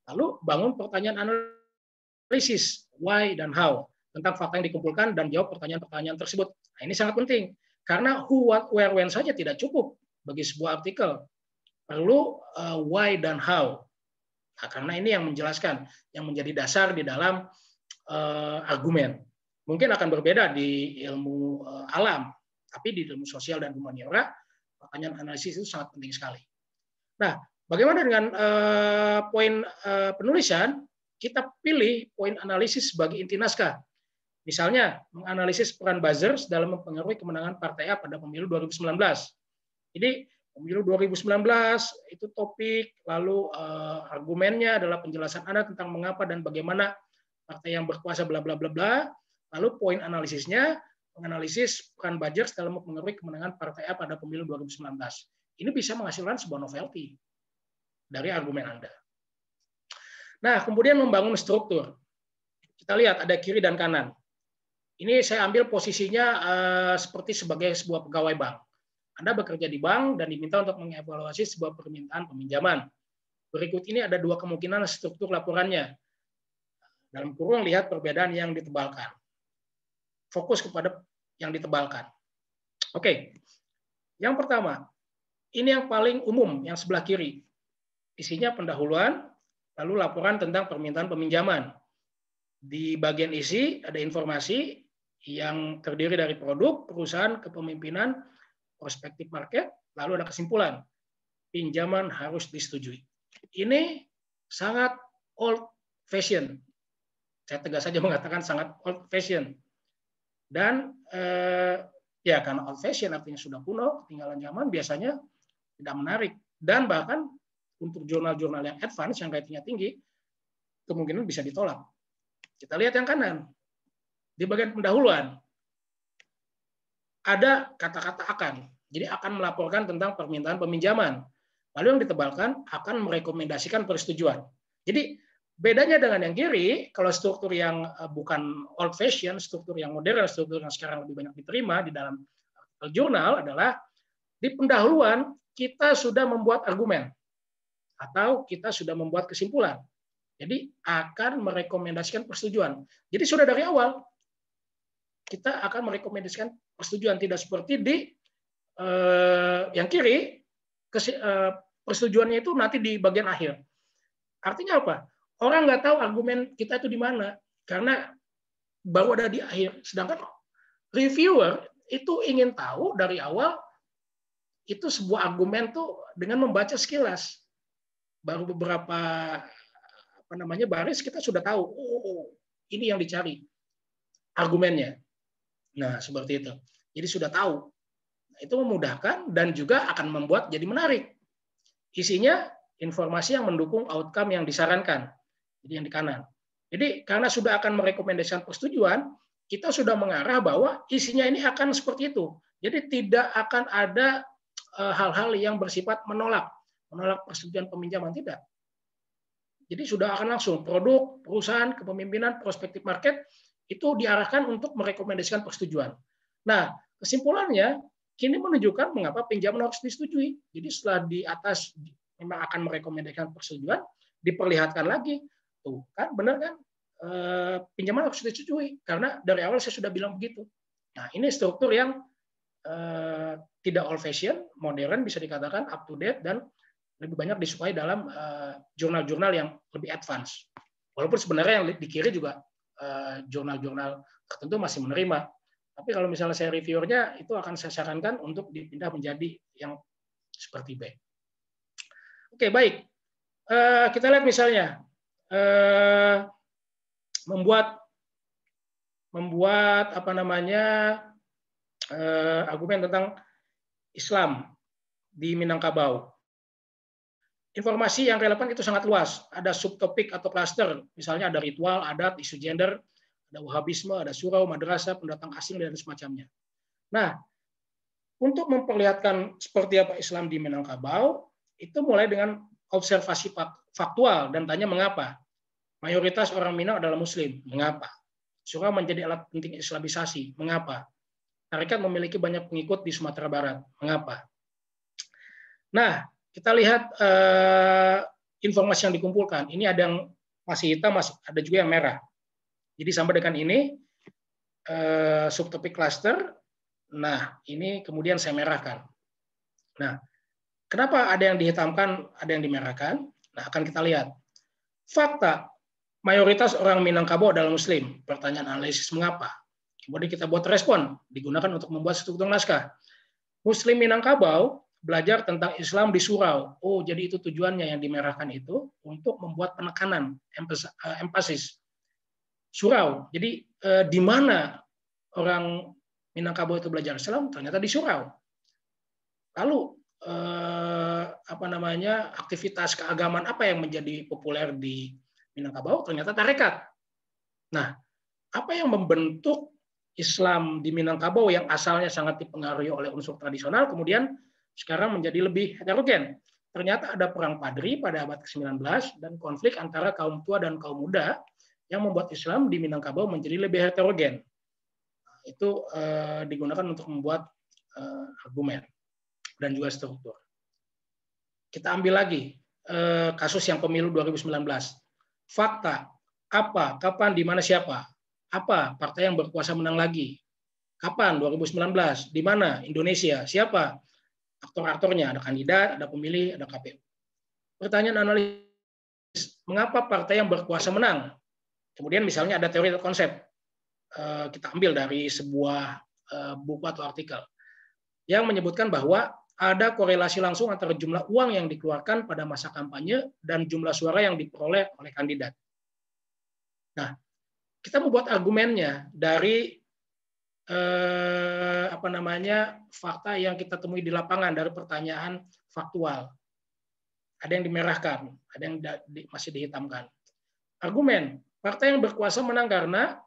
S2: lalu bangun pertanyaan analisis why dan how tentang fakta yang dikumpulkan dan jawab pertanyaan-pertanyaan tersebut nah, ini sangat penting karena who what where when saja tidak cukup bagi sebuah artikel perlu uh, why dan how. Nah, karena ini yang menjelaskan, yang menjadi dasar di dalam uh, argumen. Mungkin akan berbeda di ilmu uh, alam, tapi di ilmu sosial dan humaniora, pertanyaan analisis itu sangat penting sekali. Nah, bagaimana dengan uh, poin uh, penulisan? Kita pilih poin analisis sebagai inti naskah. Misalnya, menganalisis peran buzzers dalam mempengaruhi kemenangan Partai A pada pemilu 2019. Jadi, pemilu 2019 itu topik, lalu uh, argumennya adalah penjelasan Anda tentang mengapa dan bagaimana partai yang berkuasa bla bla bla bla. Lalu poin analisisnya menganalisis peran Bajers dalam mempengaruhi kemenangan partai A pada pemilu 2019. Ini bisa menghasilkan sebuah novelty dari argumen Anda. Nah, kemudian membangun struktur. Kita lihat ada kiri dan kanan. Ini saya ambil posisinya uh, seperti sebagai sebuah pegawai bank anda bekerja di bank dan diminta untuk mengevaluasi sebuah permintaan peminjaman. Berikut ini ada dua kemungkinan struktur laporannya. Dalam kurung lihat perbedaan yang ditebalkan. Fokus kepada yang ditebalkan. Oke, yang pertama, ini yang paling umum, yang sebelah kiri. Isinya pendahuluan, lalu laporan tentang permintaan peminjaman. Di bagian isi ada informasi yang terdiri dari produk, perusahaan, kepemimpinan, prospektif market, lalu ada kesimpulan. Pinjaman harus disetujui. Ini sangat old fashion. Saya tegas saja mengatakan sangat old fashion. Dan eh, Ya karena old fashion artinya sudah kuno, ketinggalan zaman biasanya tidak menarik. Dan bahkan untuk jurnal-jurnal yang advance yang ratingnya tinggi, kemungkinan bisa ditolak. Kita lihat yang kanan. Di bagian pendahuluan, ada kata-kata akan. Jadi akan melaporkan tentang permintaan peminjaman. Lalu yang ditebalkan akan merekomendasikan persetujuan. Jadi Bedanya dengan yang kiri, kalau struktur yang eh, bukan old fashion, struktur yang modern, struktur yang sekarang lebih banyak diterima di dalam jurnal adalah di pendahuluan kita sudah membuat argumen atau kita sudah membuat kesimpulan. Jadi akan merekomendasikan persetujuan. Jadi sudah dari awal kita akan merekomendasikan persetujuan tidak seperti di eh, yang kiri eh, persetujuannya itu nanti di bagian akhir. Artinya apa? Orang nggak tahu argumen kita itu di mana karena baru ada di akhir. Sedangkan reviewer itu ingin tahu dari awal itu sebuah argumen tuh dengan membaca sekilas. Baru beberapa apa namanya baris kita sudah tahu. Oh, ini yang dicari argumennya. Nah, seperti itu. Jadi sudah tahu. Nah, itu memudahkan dan juga akan membuat jadi menarik. Isinya informasi yang mendukung outcome yang disarankan. Jadi yang di kanan. Jadi karena sudah akan merekomendasikan persetujuan, kita sudah mengarah bahwa isinya ini akan seperti itu. Jadi tidak akan ada hal-hal yang bersifat menolak, menolak persetujuan peminjaman tidak. Jadi sudah akan langsung produk, perusahaan, kepemimpinan, prospektif market itu diarahkan untuk merekomendasikan persetujuan. Nah, kesimpulannya kini menunjukkan mengapa pinjaman harus disetujui. Jadi setelah di atas memang akan merekomendasikan persetujuan, diperlihatkan lagi Tuh, kan benar kan? E, pinjaman harus disetujui karena dari awal saya sudah bilang begitu. Nah, ini struktur yang e, tidak old fashion, modern bisa dikatakan up to date dan lebih banyak disukai dalam jurnal-jurnal yang lebih advance. Walaupun sebenarnya yang di kiri juga jurnal-jurnal tertentu masih menerima. Tapi kalau misalnya saya reviewernya, itu akan saya sarankan untuk dipindah menjadi yang seperti B. Oke, baik. Kita lihat misalnya eh, membuat membuat apa namanya eh, argumen tentang Islam di Minangkabau. Informasi yang relevan itu sangat luas. Ada subtopik atau cluster, misalnya ada ritual, adat, isu gender, ada wahabisme, ada surau, madrasah, pendatang asing, dan semacamnya. Nah, untuk memperlihatkan seperti apa Islam di Minangkabau, itu mulai dengan observasi faktual dan tanya mengapa. Mayoritas orang Minang adalah Muslim. Mengapa? Surah menjadi alat penting Islamisasi. Mengapa? Tarekat memiliki banyak pengikut di Sumatera Barat. Mengapa? Nah, kita lihat eh, informasi yang dikumpulkan. Ini ada yang masih hitam, masih ada juga yang merah. Jadi sampai dengan ini eh, subtopik cluster. Nah, ini kemudian saya merahkan. Nah, kenapa ada yang dihitamkan, ada yang dimerahkan? Nah, akan kita lihat. Fakta mayoritas orang Minangkabau adalah Muslim. Pertanyaan analisis mengapa? Kemudian kita buat respon, digunakan untuk membuat struktur naskah. Muslim Minangkabau belajar tentang Islam di surau. Oh, jadi itu tujuannya yang dimerahkan itu untuk membuat penekanan, empasis. Eh, surau. Jadi eh, di mana orang Minangkabau itu belajar Islam? Ternyata di surau. Lalu eh, apa namanya aktivitas keagamaan apa yang menjadi populer di Minangkabau ternyata tarekat. Nah, apa yang membentuk Islam di Minangkabau yang asalnya sangat dipengaruhi oleh unsur tradisional, kemudian sekarang menjadi lebih heterogen. Ternyata ada perang Padri pada abad ke-19 dan konflik antara kaum tua dan kaum muda yang membuat Islam di Minangkabau menjadi lebih heterogen. Nah, itu eh, digunakan untuk membuat eh, argumen dan juga struktur. Kita ambil lagi eh, kasus yang pemilu 2019 fakta Apa? Kapan? Di mana? Siapa? Apa? Partai yang berkuasa menang lagi. Kapan? 2019. Di mana? Indonesia. Siapa? Aktor-aktornya. Ada kandidat, ada pemilih, ada KPU. Pertanyaan analis, mengapa partai yang berkuasa menang? Kemudian misalnya ada teori atau konsep. Eh, kita ambil dari sebuah eh, buku atau artikel yang menyebutkan bahwa ada korelasi langsung antara jumlah uang yang dikeluarkan pada masa kampanye dan jumlah suara yang diperoleh oleh kandidat. Nah, kita membuat argumennya dari eh, apa namanya fakta yang kita temui di lapangan dari pertanyaan faktual. Ada yang dimerahkan, ada yang masih dihitamkan. Argumen Partai yang berkuasa menang karena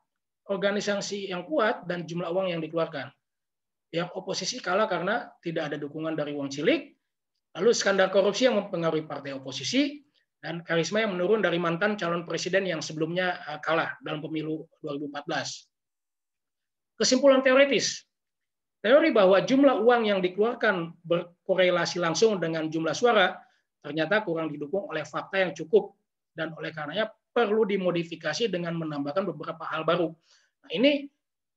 S2: organisasi yang kuat dan jumlah uang yang dikeluarkan. Yang oposisi kalah karena tidak ada dukungan dari uang cilik, lalu skandal korupsi yang mempengaruhi partai oposisi, dan karisma yang menurun dari mantan calon presiden yang sebelumnya eh, kalah dalam pemilu 2014. Kesimpulan teoritis, teori bahwa jumlah uang yang dikeluarkan berkorelasi langsung dengan jumlah suara ternyata kurang didukung oleh fakta yang cukup dan oleh karenanya perlu dimodifikasi dengan menambahkan beberapa hal baru. Nah, ini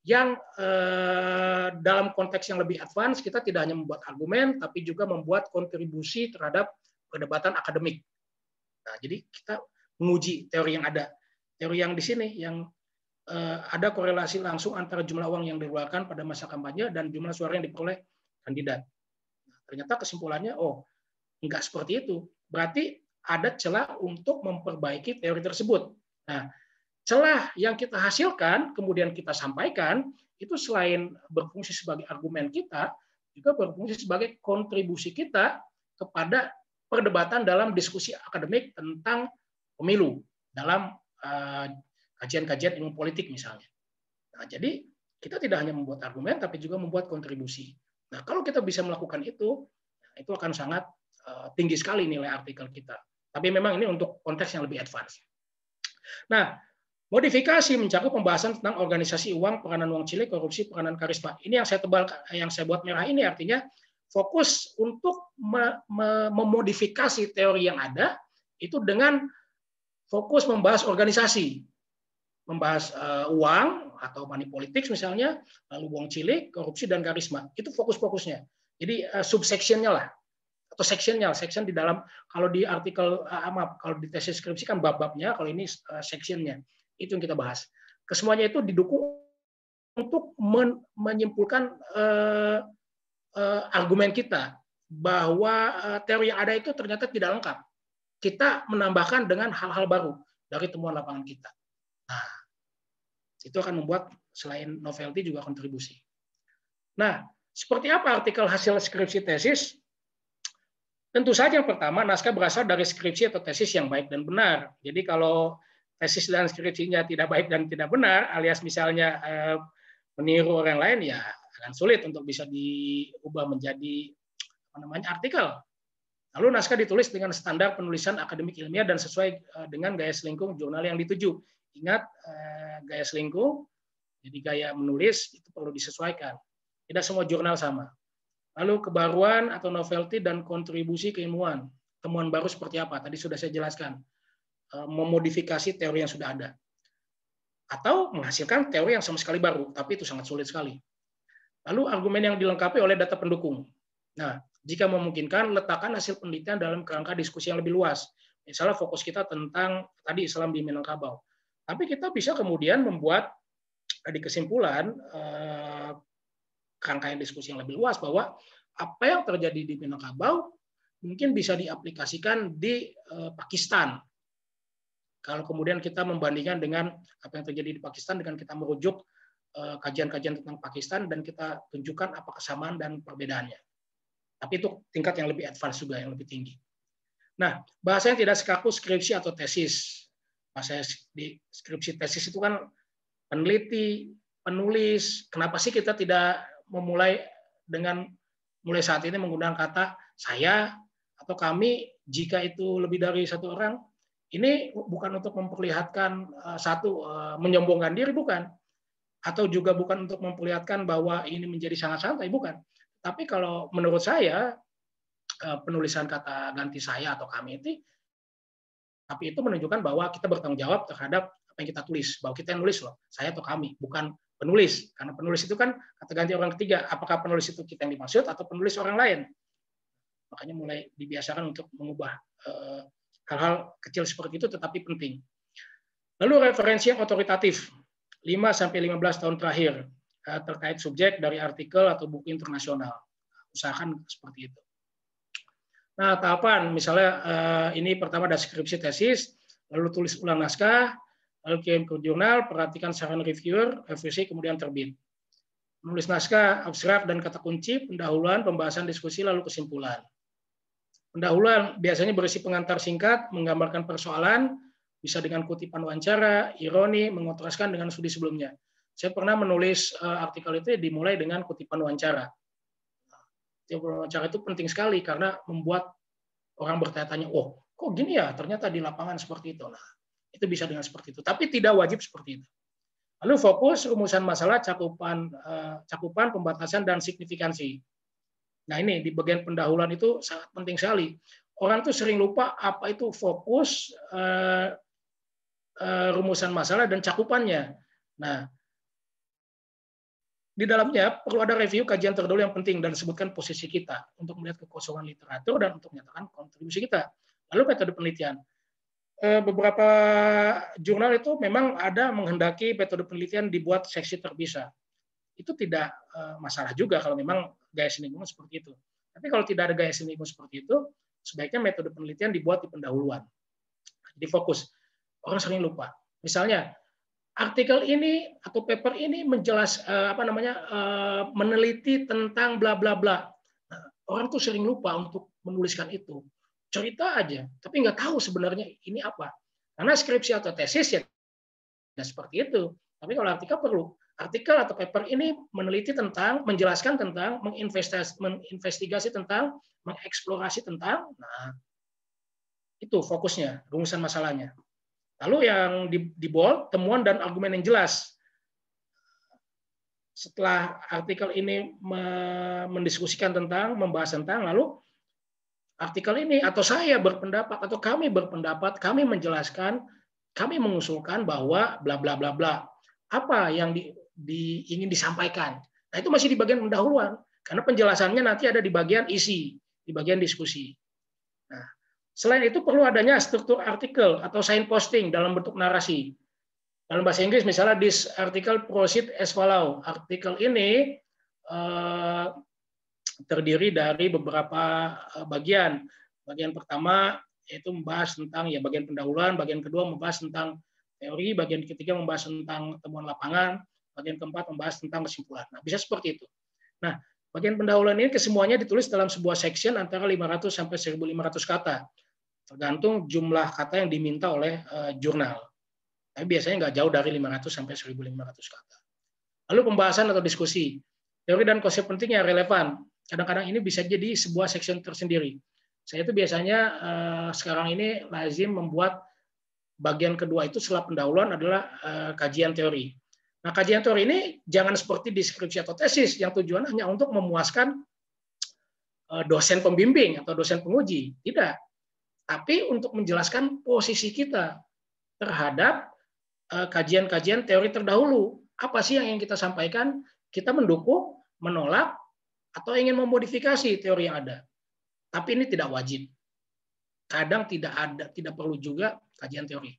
S2: yang eh, dalam konteks yang lebih advance kita tidak hanya membuat argumen tapi juga membuat kontribusi terhadap perdebatan akademik. Nah, jadi kita menguji teori yang ada. Teori yang di sini yang eh, ada korelasi langsung antara jumlah uang yang dikeluarkan pada masa kampanye dan jumlah suara yang diperoleh kandidat. Nah, ternyata kesimpulannya oh enggak seperti itu. Berarti ada celah untuk memperbaiki teori tersebut. Nah, celah yang kita hasilkan kemudian kita sampaikan itu selain berfungsi sebagai argumen kita, juga berfungsi sebagai kontribusi kita kepada perdebatan dalam diskusi akademik tentang pemilu dalam eh, kajian-kajian ilmu politik misalnya. Nah, jadi kita tidak hanya membuat argumen tapi juga membuat kontribusi. Nah, kalau kita bisa melakukan itu, itu akan sangat eh, tinggi sekali nilai artikel kita. Tapi memang ini untuk konteks yang lebih advance. Nah, modifikasi mencakup pembahasan tentang organisasi uang, peranan uang cilik, korupsi, peranan karisma. Ini yang saya tebal, yang saya buat merah ini artinya fokus untuk memodifikasi teori yang ada itu dengan fokus membahas organisasi, membahas uh, uang atau money politics misalnya, lalu uang cilik, korupsi dan karisma. Itu fokus-fokusnya. Jadi uh, subsectionnya lah atau sectionnya, section di dalam kalau di artikel uh, maaf kalau di tesis skripsi kan bab-babnya, kalau ini uh, sectionnya itu yang kita bahas. Kesemuanya itu didukung untuk men menyimpulkan uh, argumen kita bahwa uh, teori yang ada itu ternyata tidak lengkap. Kita menambahkan dengan hal-hal baru dari temuan lapangan kita. Nah, itu akan membuat selain novelty juga kontribusi. Nah, seperti apa artikel hasil skripsi tesis? Tentu saja yang pertama, naskah berasal dari skripsi atau tesis yang baik dan benar. Jadi kalau tesis dan skripsinya tidak baik dan tidak benar, alias misalnya eh, meniru orang lain, ya akan sulit untuk bisa diubah menjadi apa namanya artikel. Lalu naskah ditulis dengan standar penulisan akademik ilmiah dan sesuai eh, dengan gaya selingkung jurnal yang dituju. Ingat eh, gaya selingkung, jadi gaya menulis itu perlu disesuaikan. Tidak semua jurnal sama. Lalu kebaruan atau novelty dan kontribusi keilmuan. Temuan baru seperti apa? Tadi sudah saya jelaskan. Eh, memodifikasi teori yang sudah ada. Atau menghasilkan teori yang sama sekali baru, tapi itu sangat sulit sekali. Lalu argumen yang dilengkapi oleh data pendukung. Nah, jika memungkinkan, letakkan hasil penelitian dalam kerangka diskusi yang lebih luas. Misalnya fokus kita tentang tadi Islam di Minangkabau. Tapi kita bisa kemudian membuat di kesimpulan eh, rangkaian diskusi yang lebih luas bahwa apa yang terjadi di Minangkabau mungkin bisa diaplikasikan di eh, Pakistan. Kalau kemudian kita membandingkan dengan apa yang terjadi di Pakistan dengan kita merujuk eh, kajian-kajian tentang Pakistan dan kita tunjukkan apa kesamaan dan perbedaannya. Tapi itu tingkat yang lebih advance juga, yang lebih tinggi. Nah, bahasanya tidak sekaku skripsi atau tesis. Bahasa di skripsi tesis itu kan peneliti, penulis. Kenapa sih kita tidak memulai dengan mulai saat ini menggunakan kata saya atau kami jika itu lebih dari satu orang ini bukan untuk memperlihatkan eh, satu eh, menyombongkan diri bukan atau juga bukan untuk memperlihatkan bahwa ini menjadi sangat santai bukan tapi kalau menurut saya eh, penulisan kata ganti saya atau kami itu tapi itu menunjukkan bahwa kita bertanggung jawab terhadap apa yang kita tulis, bahwa kita yang nulis loh, saya atau kami, bukan penulis. Karena penulis itu kan kata ganti orang ketiga, apakah penulis itu kita yang dimaksud atau penulis orang lain. Makanya mulai dibiasakan untuk mengubah eh, hal-hal kecil seperti itu tetapi penting. Lalu referensi yang otoritatif, 5 sampai 15 tahun terakhir eh, terkait subjek dari artikel atau buku internasional. Usahakan seperti itu. Nah, tahapan misalnya eh, ini pertama ada skripsi tesis, lalu tulis ulang naskah, lalu kirim ke jurnal, perhatikan saran reviewer, revisi, kemudian terbit. Menulis naskah, abstrak, dan kata kunci, pendahuluan, pembahasan diskusi, lalu kesimpulan. Pendahuluan biasanya berisi pengantar singkat, menggambarkan persoalan, bisa dengan kutipan wawancara, ironi, mengontraskan dengan studi sebelumnya. Saya pernah menulis eh, artikel itu dimulai dengan kutipan wawancara wawancara itu penting sekali karena membuat orang bertanya-tanya, oh kok gini ya, ternyata di lapangan seperti itu. Nah, itu bisa dengan seperti itu, tapi tidak wajib seperti itu. Lalu fokus rumusan masalah cakupan eh, cakupan pembatasan dan signifikansi. Nah ini di bagian pendahuluan itu sangat penting sekali. Orang tuh sering lupa apa itu fokus eh, rumusan masalah dan cakupannya. Nah di dalamnya perlu ada review kajian terdahulu yang penting dan sebutkan posisi kita untuk melihat kekosongan literatur dan untuk menyatakan kontribusi kita. Lalu metode penelitian. Eh, beberapa jurnal itu memang ada menghendaki metode penelitian dibuat seksi terpisah. Itu tidak eh, masalah juga kalau memang gaya seni seperti itu. Tapi kalau tidak ada gaya seni seperti itu, sebaiknya metode penelitian dibuat di pendahuluan. Jadi fokus. Orang sering lupa. Misalnya, artikel ini atau paper ini menjelas uh, apa namanya uh, meneliti tentang bla bla bla. Nah, orang tuh sering lupa untuk menuliskan itu. Cerita aja, tapi nggak tahu sebenarnya ini apa. Karena skripsi atau tesis ya ya seperti itu. Tapi kalau artikel perlu. Artikel atau paper ini meneliti tentang, menjelaskan tentang, menginvestigasi, menginvestigasi tentang, mengeksplorasi tentang, nah itu fokusnya, rumusan masalahnya. Lalu yang di, di bold, temuan dan argumen yang jelas. Setelah artikel ini mendiskusikan tentang, membahas tentang, lalu artikel ini atau saya berpendapat atau kami berpendapat, kami menjelaskan, kami mengusulkan bahwa bla bla bla bla. Apa yang di, di, ingin disampaikan. Nah, itu masih di bagian pendahuluan karena penjelasannya nanti ada di bagian isi, di bagian diskusi. Nah, Selain itu perlu adanya struktur artikel atau sign posting dalam bentuk narasi. Dalam bahasa Inggris misalnya this article proceed as follow. Artikel ini uh, terdiri dari beberapa eh, bagian. Bagian pertama yaitu membahas tentang ya bagian pendahuluan, bagian kedua membahas tentang teori, bagian ketiga membahas tentang temuan lapangan, bagian keempat membahas tentang kesimpulan. Nah, bisa seperti itu. Nah, bagian pendahuluan ini kesemuanya ditulis dalam sebuah section antara 500 sampai 1500 kata tergantung jumlah kata yang diminta oleh uh, jurnal. Tapi biasanya nggak jauh dari 500 sampai 1.500 kata. Lalu pembahasan atau diskusi. Teori dan konsep penting yang relevan. Kadang-kadang ini bisa jadi sebuah section tersendiri. Saya itu biasanya uh, sekarang ini lazim membuat bagian kedua itu setelah pendahuluan adalah uh, kajian teori. Nah, kajian teori ini jangan seperti deskripsi atau tesis yang tujuan hanya untuk memuaskan dosen pembimbing atau dosen penguji. Tidak tapi untuk menjelaskan posisi kita terhadap eh, kajian-kajian teori terdahulu. Apa sih yang ingin kita sampaikan? Kita mendukung, menolak, atau ingin memodifikasi teori yang ada. Tapi ini tidak wajib. Kadang tidak ada, tidak perlu juga kajian teori.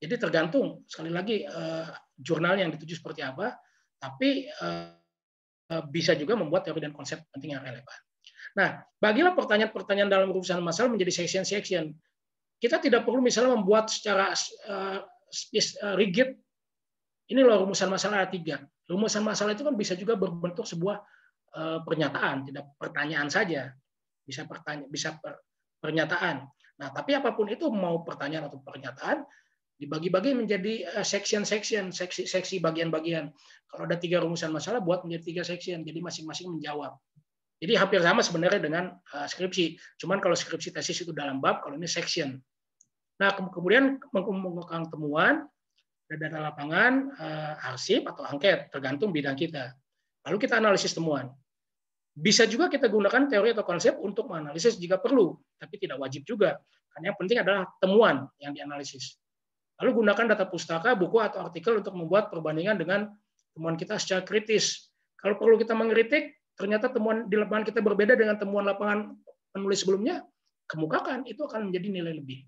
S2: Jadi tergantung sekali lagi eh, jurnal yang dituju seperti apa, tapi eh, bisa juga membuat teori dan konsep penting yang relevan. Nah, bagilah pertanyaan-pertanyaan dalam urusan masalah menjadi section-section. Kita tidak perlu misalnya membuat secara uh, rigid, ini loh rumusan masalah A3. Rumusan masalah itu kan bisa juga berbentuk sebuah uh, pernyataan, tidak pertanyaan saja. Bisa pertanyaan, bisa per, pernyataan. Nah, tapi apa pun itu mau pertanyaan atau pernyataan, dibagi-bagi menjadi section-section, seksi-seksi bagian-bagian. Kalau ada tiga rumusan masalah, buat menjadi tiga section. Jadi masing-masing menjawab. Jadi hampir sama sebenarnya dengan uh, skripsi. Cuman kalau skripsi tesis itu dalam bab, kalau ini section. Nah, kemudian mengumpulkan temuan, data lapangan, uh, arsip atau angket, tergantung bidang kita. Lalu kita analisis temuan. Bisa juga kita gunakan teori atau konsep untuk menganalisis jika perlu, tapi tidak wajib juga. Karena yang penting adalah temuan yang dianalisis. Lalu gunakan data pustaka, buku, atau artikel untuk membuat perbandingan dengan temuan kita secara kritis. Kalau perlu kita mengkritik, ternyata temuan di lapangan kita berbeda dengan temuan lapangan penulis sebelumnya, kemukakan, itu akan menjadi nilai lebih.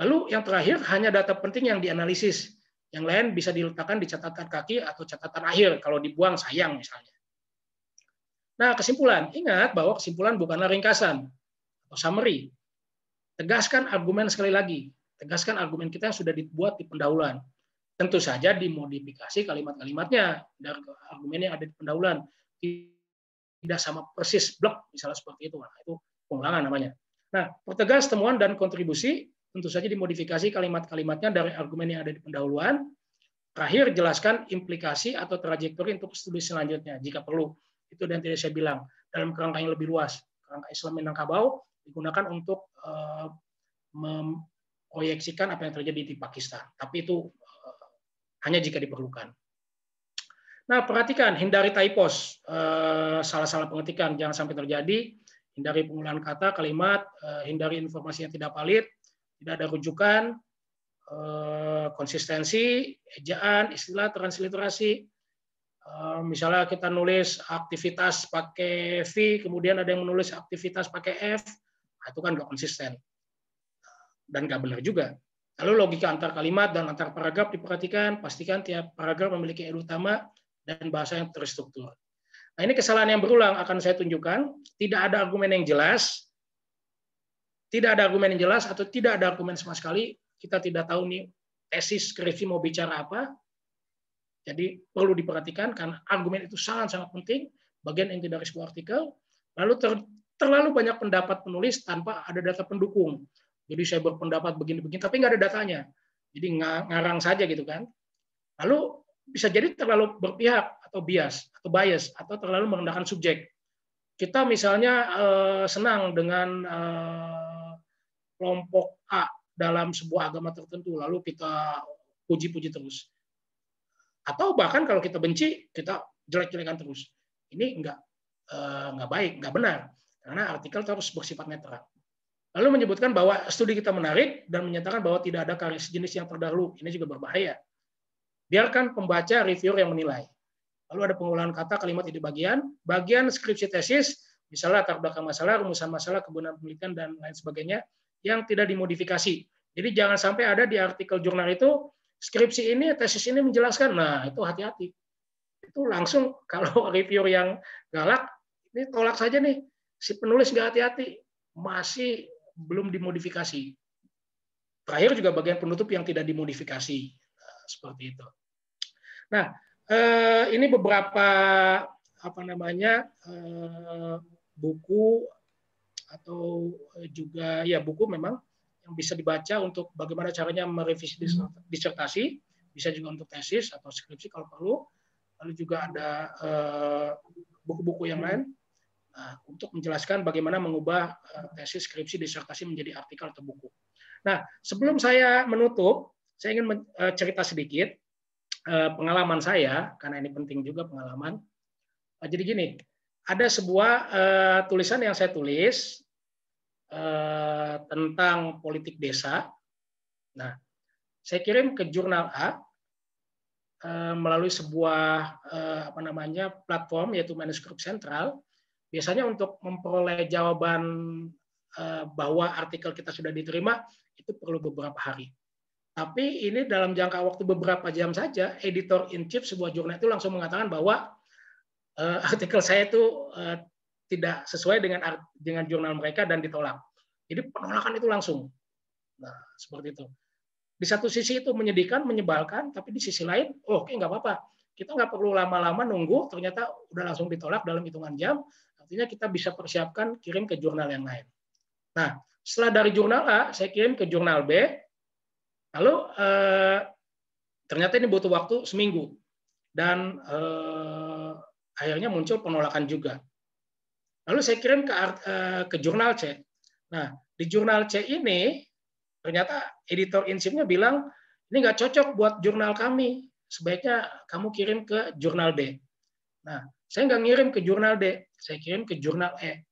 S2: Lalu yang terakhir, hanya data penting yang dianalisis. Yang lain bisa diletakkan di catatan kaki atau catatan akhir, kalau dibuang sayang misalnya. Nah, kesimpulan. Ingat bahwa kesimpulan bukanlah ringkasan atau summary. Tegaskan argumen sekali lagi tegaskan argumen kita yang sudah dibuat di pendahuluan. Tentu saja dimodifikasi kalimat-kalimatnya dari argumen yang ada di pendahuluan. Tidak sama persis blok, misalnya seperti itu. Nah, itu pengulangan namanya. Nah, pertegas temuan dan kontribusi tentu saja dimodifikasi kalimat-kalimatnya dari argumen yang ada di pendahuluan. Terakhir, jelaskan implikasi atau trajektori untuk studi selanjutnya jika perlu. Itu yang tadi saya bilang dalam kerangka yang lebih luas. Kerangka Islam Minangkabau digunakan untuk uh, proyeksikan apa yang terjadi di Pakistan. Tapi itu uh, hanya jika diperlukan. Nah, perhatikan, hindari typos, uh, salah-salah pengetikan, jangan sampai terjadi, hindari penggunaan kata, kalimat, uh, hindari informasi yang tidak valid, tidak ada rujukan, konsistensi, ejaan, istilah, transliterasi. Misalnya kita nulis aktivitas pakai V, kemudian ada yang menulis aktivitas pakai F, nah, itu kan nggak konsisten. Dan nggak benar juga. Lalu logika antar kalimat dan antar paragraf diperhatikan, pastikan tiap paragraf memiliki ide utama dan bahasa yang terstruktur. Nah, ini kesalahan yang berulang akan saya tunjukkan. Tidak ada argumen yang jelas, tidak ada argumen yang jelas atau tidak ada argumen sama sekali. Kita tidak tahu nih tesis skripsi mau bicara apa. Jadi perlu diperhatikan karena argumen itu sangat-sangat penting, bagian inti dari sebuah artikel. Lalu ter, terlalu banyak pendapat penulis tanpa ada data pendukung. Jadi saya berpendapat begini-begini, tapi nggak ada datanya. Jadi ngarang saja gitu kan. Lalu bisa jadi terlalu berpihak atau bias atau bias atau terlalu merendahkan subjek. Kita misalnya eh, senang dengan eh, kelompok A dalam sebuah agama tertentu, lalu kita puji-puji terus. Atau bahkan kalau kita benci, kita jelek-jelekan terus. Ini enggak eh, nggak baik, nggak benar. Karena artikel terus bersifat netral. Lalu menyebutkan bahwa studi kita menarik dan menyatakan bahwa tidak ada karya sejenis yang terdahulu. Ini juga berbahaya. Biarkan pembaca reviewer yang menilai. Lalu ada pengolahan kata kalimat di bagian. Bagian skripsi tesis, misalnya latar belakang masalah, rumusan masalah, kebenaran penelitian, dan lain sebagainya, yang tidak dimodifikasi. Jadi jangan sampai ada di artikel jurnal itu, skripsi ini, tesis ini menjelaskan. Nah, itu hati-hati. Itu langsung kalau reviewer yang galak, ini tolak saja nih. Si penulis nggak hati-hati. Masih belum dimodifikasi. Terakhir juga bagian penutup yang tidak dimodifikasi. Seperti itu. Nah, eh, ini beberapa apa namanya eh, buku atau juga ya buku memang yang bisa dibaca untuk bagaimana caranya merevisi disertasi, bisa juga untuk tesis atau skripsi kalau perlu. Lalu juga ada eh, buku-buku yang lain Nah, untuk menjelaskan bagaimana mengubah eh, tesis skripsi disertasi menjadi artikel atau buku. Nah, sebelum saya menutup, saya ingin eh, cerita sedikit eh, pengalaman saya karena ini penting juga pengalaman. Jadi gini, ada sebuah tulisan yang saya tulis tentang politik desa. Nah, saya kirim ke jurnal A melalui sebuah apa namanya platform yaitu manuskrip sentral biasanya untuk memperoleh jawaban eh, bahwa artikel kita sudah diterima itu perlu beberapa hari. Tapi ini dalam jangka waktu beberapa jam saja, editor in chief sebuah jurnal itu langsung mengatakan bahwa eh, artikel saya itu eh, tidak sesuai dengan dengan jurnal mereka dan ditolak. Jadi penolakan itu langsung. Nah, seperti itu. Di satu sisi itu menyedihkan, menyebalkan, tapi di sisi lain, oh, oke nggak apa-apa. Kita nggak perlu lama-lama nunggu, ternyata udah langsung ditolak dalam hitungan jam, Artinya kita bisa persiapkan kirim ke jurnal yang lain. Nah, setelah dari jurnal A, saya kirim ke jurnal B. Lalu eh, ternyata ini butuh waktu seminggu dan eh, akhirnya muncul penolakan juga. Lalu saya kirim ke eh, ke jurnal C. Nah, di jurnal C ini ternyata editor insipnya bilang ini nggak cocok buat jurnal kami. Sebaiknya kamu kirim ke jurnal B. Nah, saya nggak ngirim ke jurnal D, saya kirim ke jurnal E.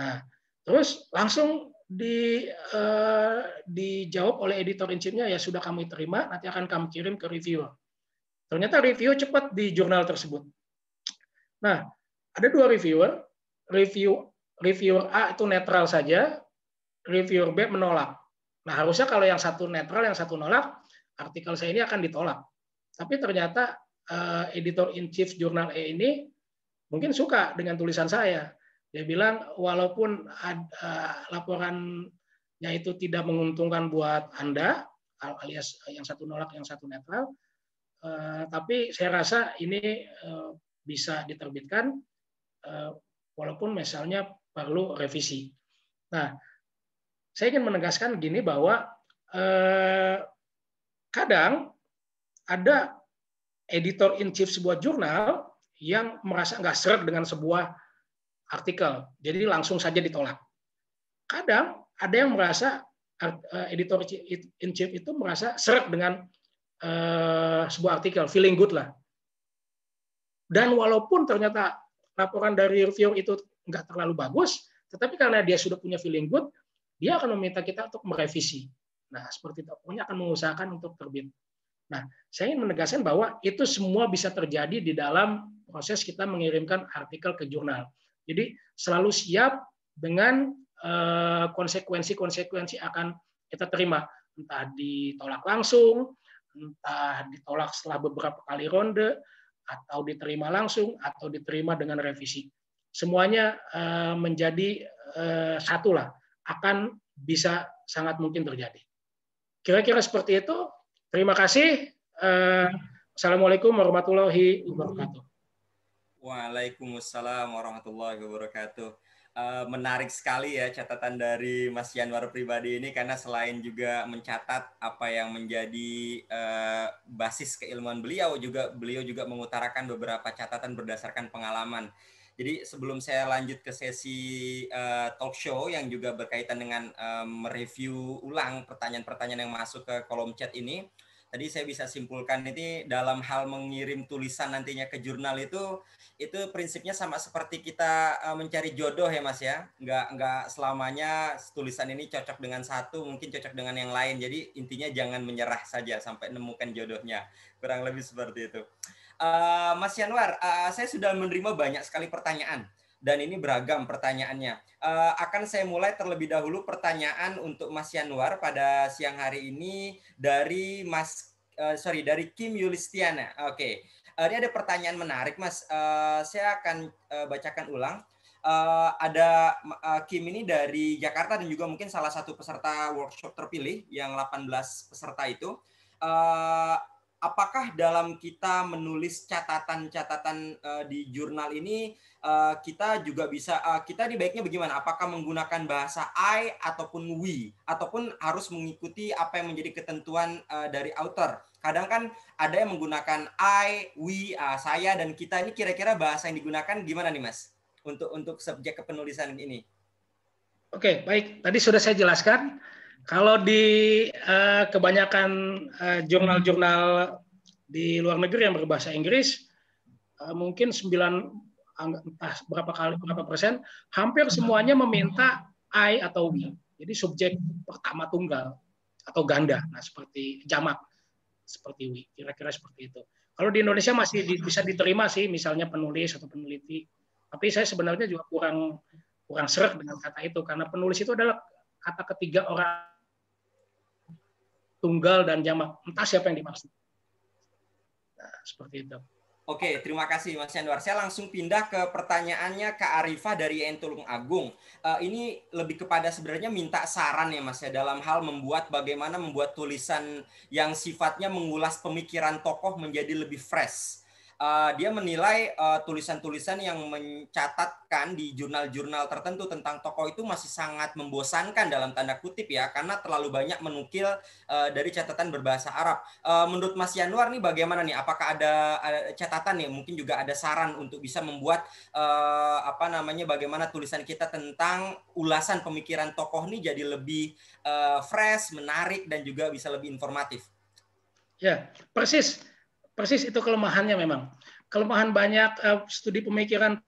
S2: Nah, terus langsung di uh, dijawab oleh editor in chief-nya ya sudah kami terima, nanti akan kami kirim ke reviewer. Ternyata review cepat di jurnal tersebut. Nah, ada dua reviewer. Review reviewer A itu netral saja, reviewer B menolak. Nah, harusnya kalau yang satu netral, yang satu nolak, artikel saya ini akan ditolak. Tapi ternyata uh, editor in chief jurnal E ini mungkin suka dengan tulisan saya. Dia bilang walaupun ada, uh, laporannya itu tidak menguntungkan buat Anda, alias yang satu nolak, yang satu netral, uh, tapi saya rasa ini uh, bisa diterbitkan uh, walaupun misalnya perlu revisi. Nah, saya ingin menegaskan gini bahwa uh, kadang ada editor in chief sebuah jurnal yang merasa nggak seret dengan sebuah artikel, jadi langsung saja ditolak. Kadang ada yang merasa eh, editor in chief itu merasa seret dengan uh, sebuah artikel, feeling good lah. Dan walaupun ternyata laporan dari reviewer itu nggak terlalu bagus, tetapi karena dia sudah punya feeling good, dia akan meminta kita untuk merevisi. Nah, seperti itu. Pokoknya akan mengusahakan untuk terbit. Nah, saya ingin menegaskan bahwa itu semua bisa terjadi di dalam proses kita mengirimkan artikel ke jurnal. Jadi selalu siap dengan eh, konsekuensi-konsekuensi akan kita terima, entah ditolak langsung, entah ditolak setelah beberapa kali ronde, atau diterima langsung, atau diterima dengan revisi. Semuanya eh, menjadi eh, satu lah, akan bisa sangat mungkin terjadi. Kira-kira seperti itu. Terima kasih. Assalamualaikum warahmatullahi wabarakatuh.
S1: Waalaikumsalam warahmatullahi wabarakatuh. Uh, menarik sekali ya catatan dari Mas Yanwar pribadi ini karena selain juga mencatat apa yang menjadi uh, basis keilmuan beliau juga beliau juga mengutarakan beberapa catatan berdasarkan pengalaman. Jadi sebelum saya lanjut ke sesi uh, talk show yang juga berkaitan dengan mereview ulang pertanyaan-pertanyaan yang masuk ke kolom chat ini, tadi saya bisa simpulkan ini dalam hal mengirim tulisan nantinya ke jurnal itu itu prinsipnya sama seperti kita uh, mencari jodoh ya mas ya nggak nggak selamanya tulisan ini cocok dengan satu mungkin cocok dengan yang lain jadi intinya jangan menyerah saja sampai nemukan jodohnya kurang lebih seperti itu uh, mas Yanwar uh, saya sudah menerima banyak sekali pertanyaan dan ini beragam pertanyaannya. Uh, akan saya mulai terlebih dahulu pertanyaan untuk Mas Yanwar pada siang hari ini dari Mas uh, sorry dari Kim Yulistiana. Oke, okay. Uh, ini ada pertanyaan menarik Mas. Uh, saya akan uh, bacakan ulang. Uh, ada uh, Kim ini dari Jakarta dan juga mungkin salah satu peserta workshop terpilih yang 18 peserta itu. Uh, apakah dalam kita menulis catatan-catatan uh, di jurnal ini uh, kita juga bisa uh, kita di baiknya bagaimana? Apakah menggunakan bahasa I ataupun we ataupun harus mengikuti apa yang menjadi ketentuan uh, dari author? Kadang kan ada yang menggunakan I, we, uh, saya dan kita ini kira-kira bahasa yang digunakan gimana nih Mas? Untuk untuk subjek kepenulisan ini.
S2: Oke, baik. Tadi sudah saya jelaskan kalau di uh, kebanyakan uh, jurnal-jurnal di luar negeri yang berbahasa Inggris, uh, mungkin 9 entah berapa kali berapa persen, hampir semuanya meminta I atau we. Jadi subjek pertama tunggal atau ganda. Nah, seperti jamak seperti we, kira-kira seperti itu. Kalau di Indonesia masih di, bisa diterima sih, misalnya penulis atau peneliti. Tapi saya sebenarnya juga kurang kurang serak dengan kata itu karena penulis itu adalah kata ketiga orang tunggal dan jamak. Entah siapa yang dimaksud. Nah, seperti itu.
S1: Oke, terima kasih Mas Yanwar. Saya langsung pindah ke pertanyaannya Kak Arifah dari Entulung Agung. Uh, ini lebih kepada sebenarnya minta saran ya Mas ya dalam hal membuat bagaimana membuat tulisan yang sifatnya mengulas pemikiran tokoh menjadi lebih fresh uh, dia menilai uh, tulisan-tulisan yang mencatatkan di jurnal-jurnal tertentu tentang tokoh itu masih sangat membosankan dalam tanda kutip ya karena terlalu banyak menukil uh, dari catatan berbahasa Arab. Uh, menurut Mas Yanwar nih bagaimana nih? Apakah ada, ada catatan nih? Mungkin juga ada saran untuk bisa membuat uh, apa namanya bagaimana tulisan kita tentang ulasan pemikiran tokoh nih jadi lebih uh, fresh, menarik dan juga bisa lebih informatif.
S2: Ya, persis persis itu kelemahannya memang. Kelemahan banyak uh, studi pemikiran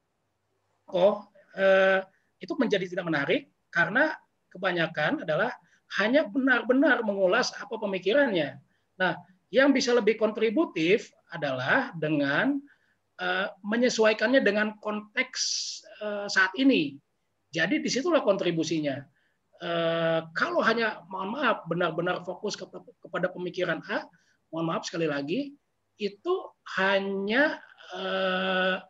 S2: tokoh uh, itu menjadi tidak menarik karena kebanyakan adalah hanya benar-benar mengulas apa pemikirannya. Nah, yang bisa lebih kontributif adalah dengan uh, menyesuaikannya dengan konteks uh, saat ini. Jadi di situlah kontribusinya. Uh, kalau hanya mohon maaf benar-benar fokus kepada pemikiran A, mohon maaf sekali lagi itu hanya uh,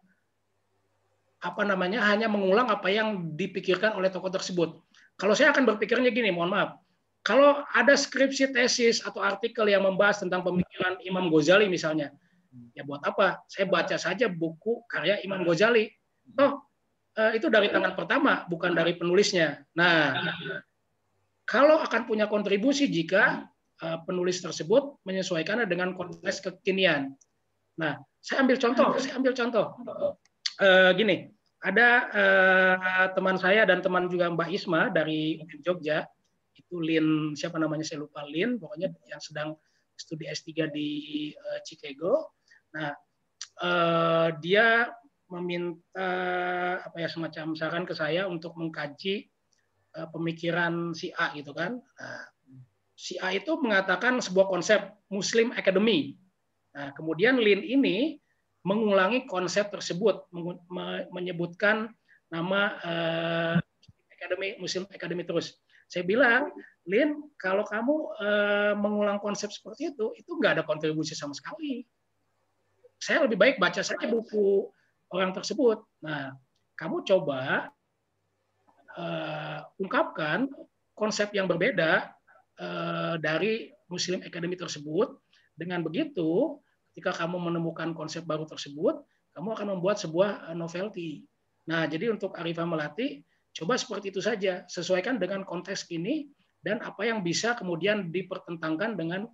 S2: apa namanya hanya mengulang apa yang dipikirkan oleh tokoh tersebut. Kalau saya akan berpikirnya gini, mohon maaf. Kalau ada skripsi tesis atau artikel yang membahas tentang pemikiran Imam Ghazali misalnya, ya buat apa? Saya baca saja buku karya Imam Ghazali. Toh eh, itu dari tangan pertama, bukan dari penulisnya. Nah, kalau akan punya kontribusi jika eh, penulis tersebut menyesuaikannya dengan konteks kekinian. Nah, saya ambil contoh, saya ambil contoh uh, gini, ada uh, teman saya dan teman juga Mbak Isma dari Jogja, itu Lin siapa namanya saya lupa Lin, pokoknya yang sedang studi S3 di uh, Chicago. Nah, uh, dia meminta apa ya semacam saran ke saya untuk mengkaji uh, pemikiran si A gitu kan. Nah, si A itu mengatakan sebuah konsep Muslim Academy. Nah, kemudian Lin ini mengulangi konsep tersebut, menyebutkan nama uh, Academy Muslim Academy terus. Saya bilang, Lin, kalau kamu uh, mengulang konsep seperti itu, itu nggak ada kontribusi sama sekali. Saya lebih baik baca saja buku orang tersebut. Nah, kamu coba uh, ungkapkan konsep yang berbeda dari Muslim Academy tersebut. Dengan begitu, Ketika kamu menemukan konsep baru tersebut, kamu akan membuat sebuah eh, novelty. Nah, jadi untuk Arifah Melati, coba seperti itu saja, sesuaikan dengan konteks ini dan apa yang bisa kemudian dipertentangkan dengan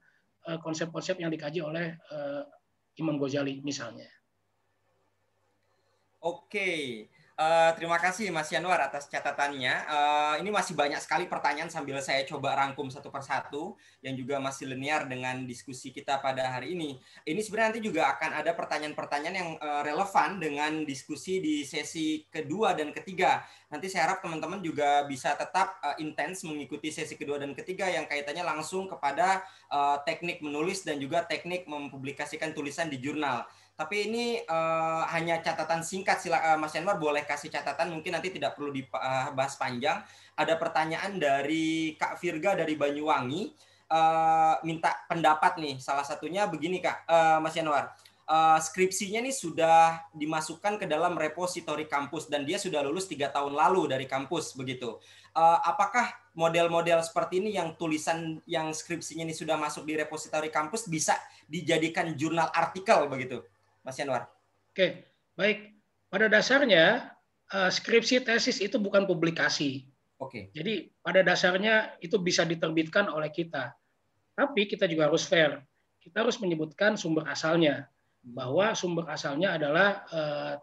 S2: eh, konsep-konsep yang dikaji oleh Imam Ghazali misalnya.
S1: Oke, Uh, terima kasih Mas Yanwar atas catatannya. Uh, ini masih banyak sekali pertanyaan sambil saya coba rangkum satu persatu yang juga masih linear dengan diskusi kita pada hari ini. Ini sebenarnya nanti juga akan ada pertanyaan-pertanyaan yang uh, relevan dengan diskusi di sesi kedua dan ketiga. Nanti saya harap teman-teman juga bisa tetap uh, intens mengikuti sesi kedua dan ketiga yang kaitannya langsung kepada uh, teknik menulis dan juga teknik mempublikasikan tulisan di jurnal. Tapi ini uh, hanya catatan singkat. Sila, uh, Mas Yanwar boleh kasih catatan. Mungkin nanti tidak perlu dibahas panjang. Ada pertanyaan dari Kak Virga dari Banyuwangi. Uh, minta pendapat nih. Salah satunya begini Kak, uh, Mas Yanwar. Uh, skripsinya nih sudah dimasukkan ke dalam repositori kampus dan dia sudah lulus tiga tahun lalu dari kampus begitu. Uh, apakah model-model seperti ini yang tulisan yang skripsinya ini sudah masuk di repositori kampus bisa dijadikan jurnal artikel begitu? Mas Yanwar.
S2: Oke, baik. Pada dasarnya uh, skripsi tesis itu bukan publikasi. Oke. Jadi pada dasarnya itu bisa diterbitkan oleh kita. Tapi kita juga harus fair. Kita harus menyebutkan sumber asalnya bahwa sumber asalnya adalah uh,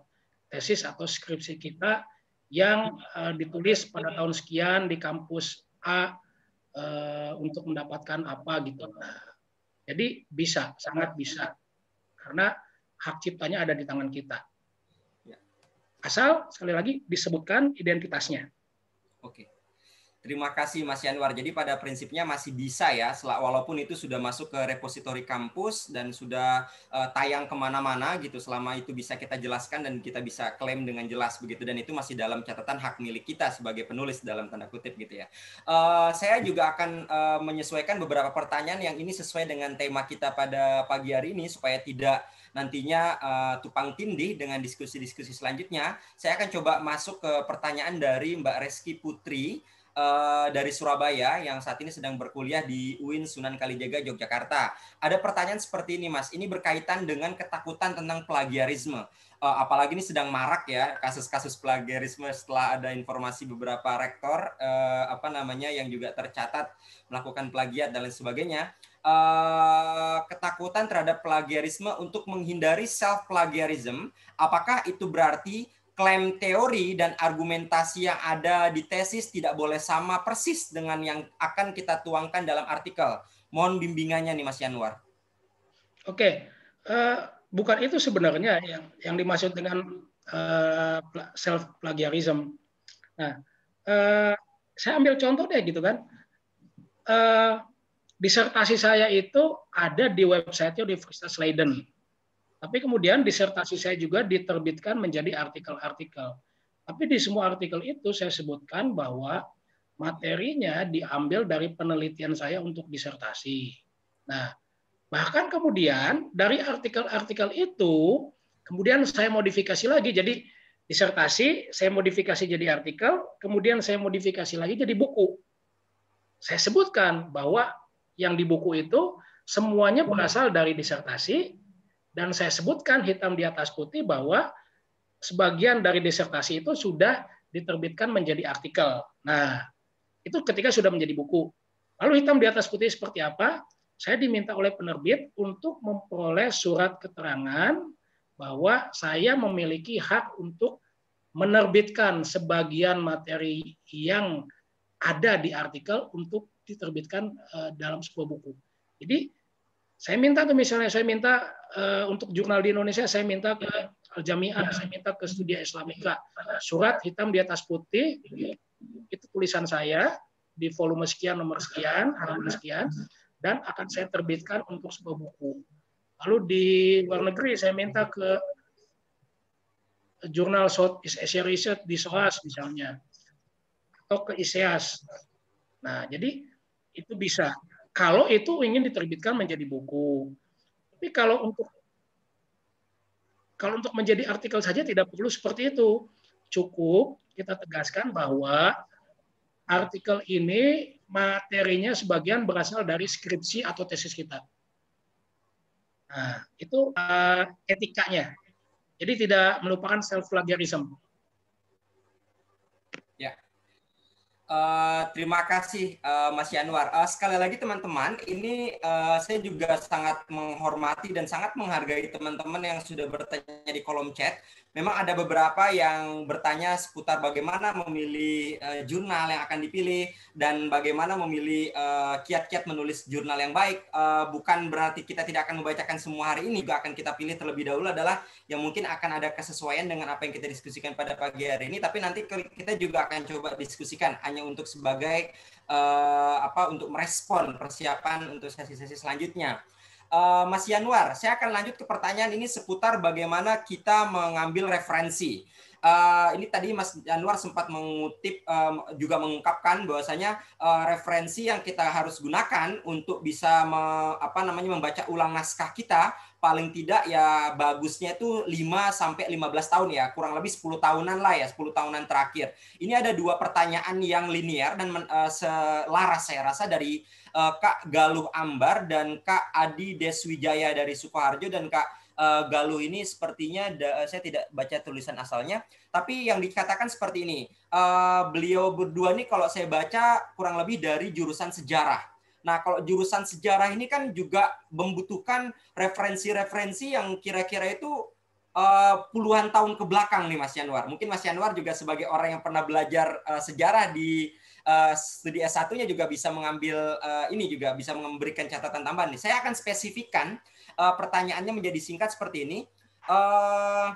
S2: tesis atau skripsi kita yang uh, ditulis pada tahun sekian di kampus A uh, untuk mendapatkan apa gitu. Nah, jadi bisa, sangat bisa. Karena hak ciptanya ada di tangan kita. Ya. Asal sekali lagi disebutkan identitasnya.
S1: Oke. Terima kasih Mas Yanwar. Jadi pada prinsipnya masih bisa ya, walaupun itu sudah masuk ke repositori kampus dan sudah uh, tayang ke mana-mana gitu, selama itu bisa kita jelaskan dan kita bisa klaim dengan jelas begitu, dan itu masih dalam catatan hak milik kita sebagai penulis dalam tanda kutip gitu ya. Uh, saya juga akan uh, menyesuaikan beberapa pertanyaan yang ini sesuai dengan tema kita pada pagi hari ini supaya tidak nantinya uh, tupang tindih dengan diskusi-diskusi selanjutnya, saya akan coba masuk ke pertanyaan dari Mbak Reski Putri uh, dari Surabaya yang saat ini sedang berkuliah di UIN Sunan Kalijaga Yogyakarta. Ada pertanyaan seperti ini Mas, ini berkaitan dengan ketakutan tentang plagiarisme. Uh, apalagi ini sedang marak ya kasus-kasus plagiarisme setelah ada informasi beberapa rektor uh, apa namanya yang juga tercatat melakukan plagiat dan lain sebagainya uh, ketakutan terhadap plagiarisme untuk menghindari self plagiarism, apakah itu berarti klaim teori dan argumentasi yang ada di tesis tidak boleh sama persis dengan yang akan kita tuangkan dalam artikel? Mohon bimbingannya nih Mas Yanwar.
S2: Oke, uh, bukan itu sebenarnya yang yang dimaksud dengan uh, self plagiarism. Nah, uh, saya ambil contoh deh gitu kan. Uh, disertasi saya itu ada di website Universitas Leiden. Tapi kemudian disertasi saya juga diterbitkan menjadi artikel-artikel. Tapi di semua artikel itu saya sebutkan bahwa materinya diambil dari penelitian saya untuk disertasi. Nah, bahkan kemudian dari artikel-artikel itu kemudian saya modifikasi lagi jadi disertasi, saya modifikasi jadi artikel, kemudian saya modifikasi lagi jadi buku. Saya sebutkan bahwa yang di buku itu semuanya berasal dari disertasi dan saya sebutkan hitam di atas putih bahwa sebagian dari disertasi itu sudah diterbitkan menjadi artikel. Nah, itu ketika sudah menjadi buku. Lalu hitam di atas putih seperti apa? Saya diminta oleh penerbit untuk memperoleh surat keterangan bahwa saya memiliki hak untuk menerbitkan sebagian materi yang ada di artikel untuk diterbitkan eh, dalam sebuah buku. Jadi saya minta tuh misalnya saya minta uh, untuk jurnal di Indonesia saya minta ke Al Jamiah, saya minta ke Studia Islamika surat hitam di atas putih itu tulisan saya di volume sekian nomor sekian halaman sekian dan akan saya terbitkan untuk sebuah buku. Lalu di luar negeri saya minta ke jurnal Southeast Asia Research di SOAS misalnya atau ke ISEAS. Nah, jadi itu bisa. Kalau itu ingin diterbitkan menjadi buku. Tapi kalau untuk kalau untuk menjadi artikel saja tidak perlu seperti itu. Cukup kita tegaskan bahwa artikel ini materinya sebagian berasal dari skripsi atau tesis kita. Nah, itu uh, etikanya. Jadi tidak melupakan self plagiarism.
S1: Uh, terima kasih uh, Mas Yanwar. Uh, sekali lagi teman-teman, ini uh, saya juga sangat menghormati dan sangat menghargai teman-teman yang sudah bertanya di kolom chat memang ada beberapa yang bertanya seputar bagaimana memilih uh, jurnal yang akan dipilih dan bagaimana memilih uh, kiat-kiat menulis jurnal yang baik. Uh, bukan berarti kita tidak akan membacakan semua hari ini, juga akan kita pilih terlebih dahulu adalah yang mungkin akan ada kesesuaian dengan apa yang kita diskusikan pada pagi hari ini. Tapi nanti kita juga akan coba diskusikan hanya untuk sebagai apa untuk merespon persiapan untuk sesi-sesi selanjutnya. Uh, Mas Yanwar, saya akan lanjut ke pertanyaan ini seputar bagaimana kita mengambil referensi. Uh, ini tadi Mas Yanwar sempat mengutip um, juga mengungkapkan bahwasanya uh, referensi yang kita harus gunakan untuk bisa me, apa namanya membaca ulang naskah kita paling tidak ya bagusnya itu 5 sampai 15 tahun ya, kurang lebih 10 tahunan lah ya, 10 tahunan terakhir. Ini ada dua pertanyaan yang linear dan uh, selaras saya rasa dari uh, Kak Galuh Ambar dan Kak Adi Deswijaya dari Sukoharjo dan Kak uh, Galuh ini sepertinya da, saya tidak baca tulisan asalnya, tapi yang dikatakan seperti ini. Uh, beliau berdua ini kalau saya baca kurang lebih dari jurusan sejarah. Nah, kalau jurusan sejarah ini kan juga membutuhkan referensi-referensi yang kira-kira itu uh, puluhan tahun ke belakang nih Mas Yanwar. Mungkin Mas Yanwar juga sebagai orang yang pernah belajar uh, sejarah di uh, studi S1-nya juga bisa mengambil uh, ini juga bisa memberikan catatan tambahan nih. Saya akan spesifikkan uh, pertanyaannya menjadi singkat seperti ini. Uh,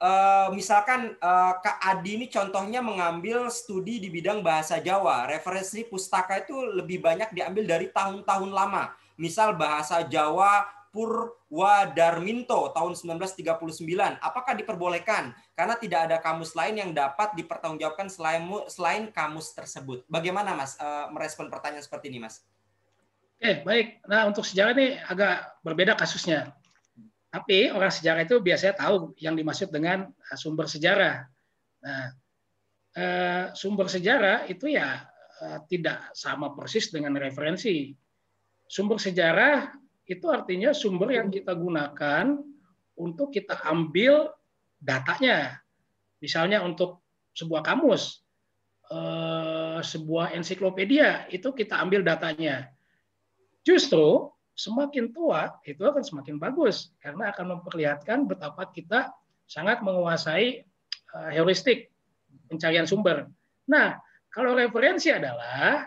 S1: uh, misalkan uh, Kak Adi ini contohnya mengambil studi di bidang bahasa Jawa. Referensi pustaka itu lebih banyak diambil dari tahun-tahun lama. Misal bahasa Jawa Purwadarminto tahun 1939. Apakah diperbolehkan? Karena tidak ada kamus lain yang dapat dipertanggungjawabkan selain selain kamus tersebut. Bagaimana Mas uh, merespon pertanyaan seperti ini, Mas?
S2: Oke, baik. Nah, untuk sejarah ini agak berbeda kasusnya. Tapi orang sejarah itu biasanya tahu yang dimaksud dengan eh, sumber sejarah. Nah, uh, sumber sejarah itu ya uh, tidak sama persis dengan referensi. Sumber sejarah itu artinya sumber yang kita gunakan untuk kita ambil datanya. Misalnya untuk sebuah kamus, eh, sebuah ensiklopedia, itu kita ambil datanya. Justru semakin tua itu akan semakin bagus karena akan memperlihatkan betapa kita sangat menguasai eh, heuristik pencarian sumber. Nah, kalau referensi adalah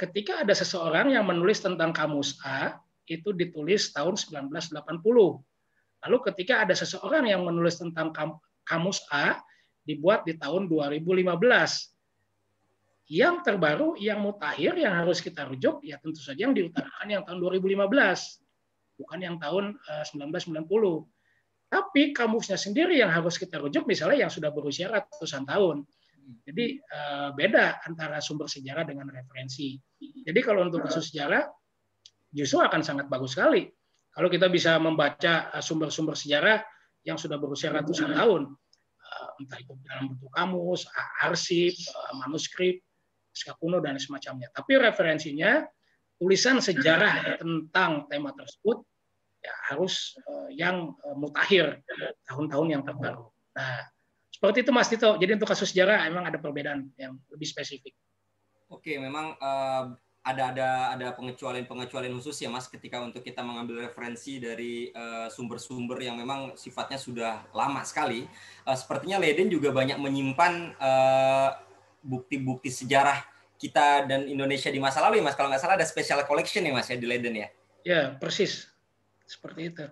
S2: ketika ada seseorang yang menulis tentang kamus A, itu ditulis tahun 1980. Lalu ketika ada seseorang yang menulis tentang kamus A, dibuat di tahun 2015. yang terbaru, yang mutakhir, yang harus kita rujuk, ya tentu saja yang diutarakan yang tahun 2015, bukan yang tahun 1990. Eh, Tapi kamusnya sendiri yang harus kita rujuk, misalnya yang sudah berusia ratusan tahun. Jadi eh, beda antara sumber sejarah dengan referensi. Jadi kalau untuk kasus sejarah, justru akan sangat bagus sekali. Kalau kita bisa membaca eh, sumber-sumber sejarah yang sudah berusia ratusan tahun, entah itu dalam bentuk kamus, arsip, manuskrip, naskah kuno dan semacamnya. Tapi referensinya tulisan sejarah tentang tema tersebut ya harus yang mutakhir tahun-tahun yang terbaru. Nah, seperti itu Mas Tito. Jadi untuk kasus sejarah emang ada perbedaan yang lebih spesifik.
S1: Oke, memang uh, ada ada ada pengecualian-pengecualian khusus ya Mas ketika untuk kita mengambil referensi dari sumber-sumber uh, yang memang sifatnya sudah lama sekali. Uh, sepertinya Leiden juga banyak menyimpan bukti-bukti uh, sejarah kita dan Indonesia di masa lalu ya Mas. Kalau nggak salah ada special collection ya Mas ya di Leiden ya.
S2: Ya, persis seperti itu.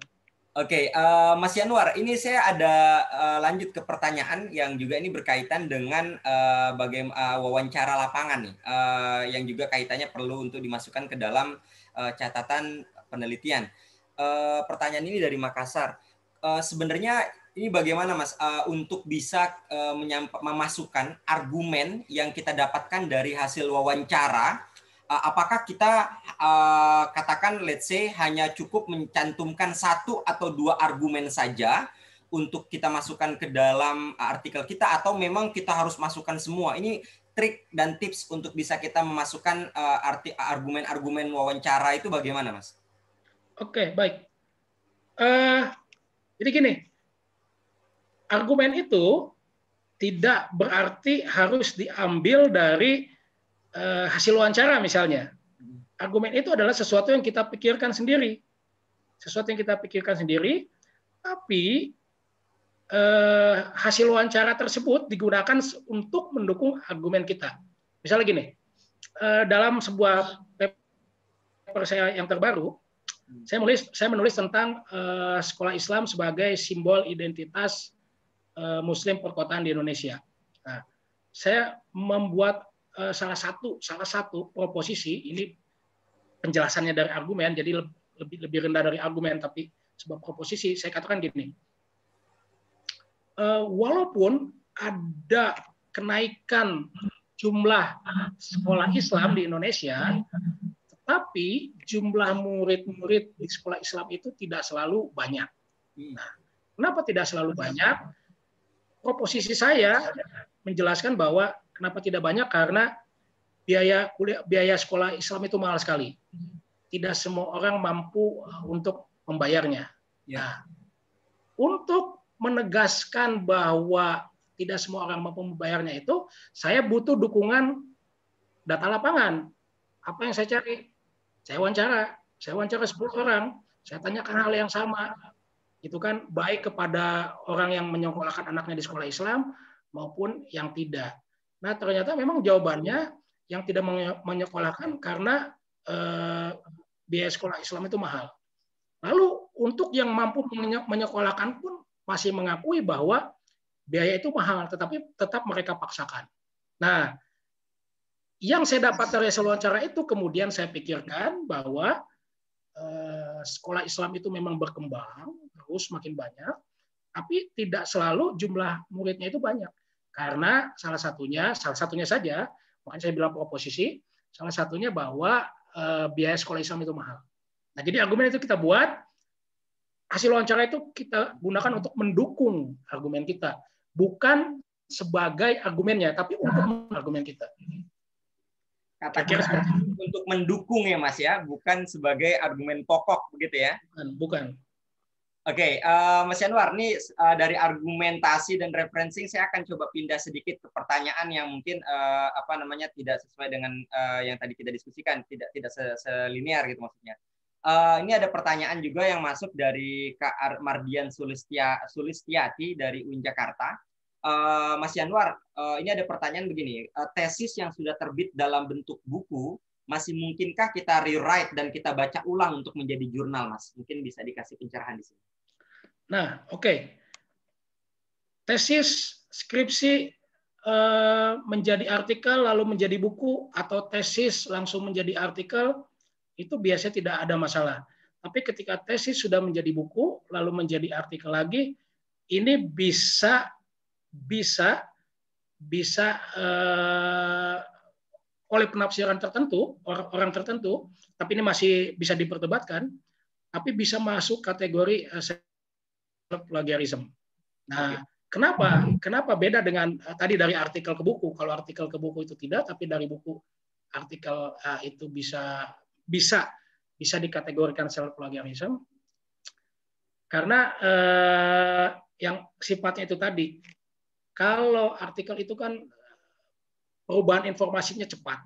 S1: Oke, okay, uh, eh, Mas Yanuar, ini saya ada uh, lanjut ke pertanyaan yang juga ini berkaitan dengan uh, bagaimana uh, wawancara lapangan nih, uh, yang juga kaitannya perlu untuk dimasukkan ke dalam uh, catatan penelitian. Uh, pertanyaan ini dari Makassar. Uh, sebenarnya ini bagaimana Mas uh, untuk bisa uh, memasukkan argumen yang kita dapatkan dari hasil wawancara apakah kita uh, katakan let's say hanya cukup mencantumkan satu atau dua argumen saja untuk kita masukkan ke dalam artikel kita atau memang kita harus masukkan semua ini trik dan tips untuk bisa kita memasukkan uh, arti argumen-argumen wawancara itu bagaimana mas?
S2: Oke baik uh, jadi gini argumen itu tidak berarti harus diambil dari Eh, hasil wawancara misalnya. Argumen itu adalah sesuatu yang kita pikirkan sendiri. Sesuatu yang kita pikirkan sendiri, tapi eh, hasil wawancara tersebut digunakan untuk mendukung argumen kita. Misalnya gini, eh, dalam sebuah paper saya yang terbaru, saya menulis saya menulis tentang eh, sekolah Islam sebagai simbol identitas eh, Muslim perkotaan di Indonesia. Nah, saya membuat salah satu salah satu proposisi ini penjelasannya dari argumen jadi lebih lebih rendah dari argumen tapi sebuah proposisi saya katakan gini eh, walaupun ada kenaikan jumlah sekolah Islam di Indonesia tetapi jumlah murid-murid di sekolah Islam itu tidak selalu banyak. Nah, kenapa tidak selalu banyak? Proposisi saya menjelaskan bahwa Kenapa tidak banyak? Karena biaya kuliah, biaya sekolah Islam itu mahal sekali. Tidak semua orang mampu uh, untuk membayarnya. Ya. Nah, untuk menegaskan bahwa tidak semua orang mampu membayarnya itu, saya butuh dukungan data lapangan. Apa yang saya cari? Saya wawancara, saya wawancara 10 orang, saya tanyakan hal yang sama. Itu kan baik kepada orang yang menyekolahkan anaknya di sekolah Islam maupun yang tidak. Nah, ternyata memang jawabannya yang tidak menyekolahkan karena eh, biaya sekolah Islam itu mahal. Lalu untuk yang mampu menyekolahkan pun masih mengakui bahwa biaya itu mahal, tetapi tetap mereka paksakan. Nah, yang saya dapat dari wawancara itu kemudian saya pikirkan bahwa eh, sekolah Islam itu memang berkembang terus makin banyak, tapi tidak selalu jumlah muridnya itu banyak. Karena salah satunya, salah satunya saja, makanya saya bilang proposisi, salah satunya bahwa eh, biaya sekolah Islam itu mahal. Nah, jadi argumen itu kita buat, hasil wawancara itu kita gunakan untuk mendukung argumen kita, bukan sebagai argumennya, tapi untuk argumen kita.
S1: Kata-kata untuk mendukung ya Mas ya, bukan sebagai argumen pokok begitu ya?
S2: Bukan, bukan.
S1: Oke, okay, uh, eh, Mas Yanwar, ini uh, dari argumentasi dan referencing saya akan coba pindah sedikit ke pertanyaan yang mungkin uh, apa namanya tidak sesuai dengan uh, yang tadi kita diskusikan, tidak tidak selinier gitu maksudnya. Uh, ini ada pertanyaan juga yang masuk dari Kak Mardian Sulistia, Sulistiati dari UIN Jakarta. Uh, Mas Yanwar, uh, ini ada pertanyaan begini, uh, tesis yang sudah terbit dalam bentuk buku masih mungkinkah kita rewrite dan kita baca ulang untuk menjadi jurnal, Mas? Mungkin bisa dikasih pencerahan di sini.
S2: Nah, oke. Okay. Tesis, skripsi, eh, menjadi artikel lalu menjadi buku atau tesis langsung menjadi artikel itu biasanya tidak ada masalah. Tapi ketika tesis sudah menjadi buku lalu menjadi artikel lagi, ini bisa bisa bisa uh, oleh penafsiran tertentu orang, orang tertentu, tapi ini masih bisa diperdebatkan, tapi bisa masuk kategori uh, plagiarism. Nah, Kenapa? Kenapa beda dengan uh, tadi dari artikel ke buku? Kalau artikel ke buku itu tidak, tapi dari buku artikel uh, itu bisa bisa bisa dikategorikan self plagiarism. Karena uh, yang sifatnya itu tadi, kalau artikel itu kan perubahan informasinya cepat,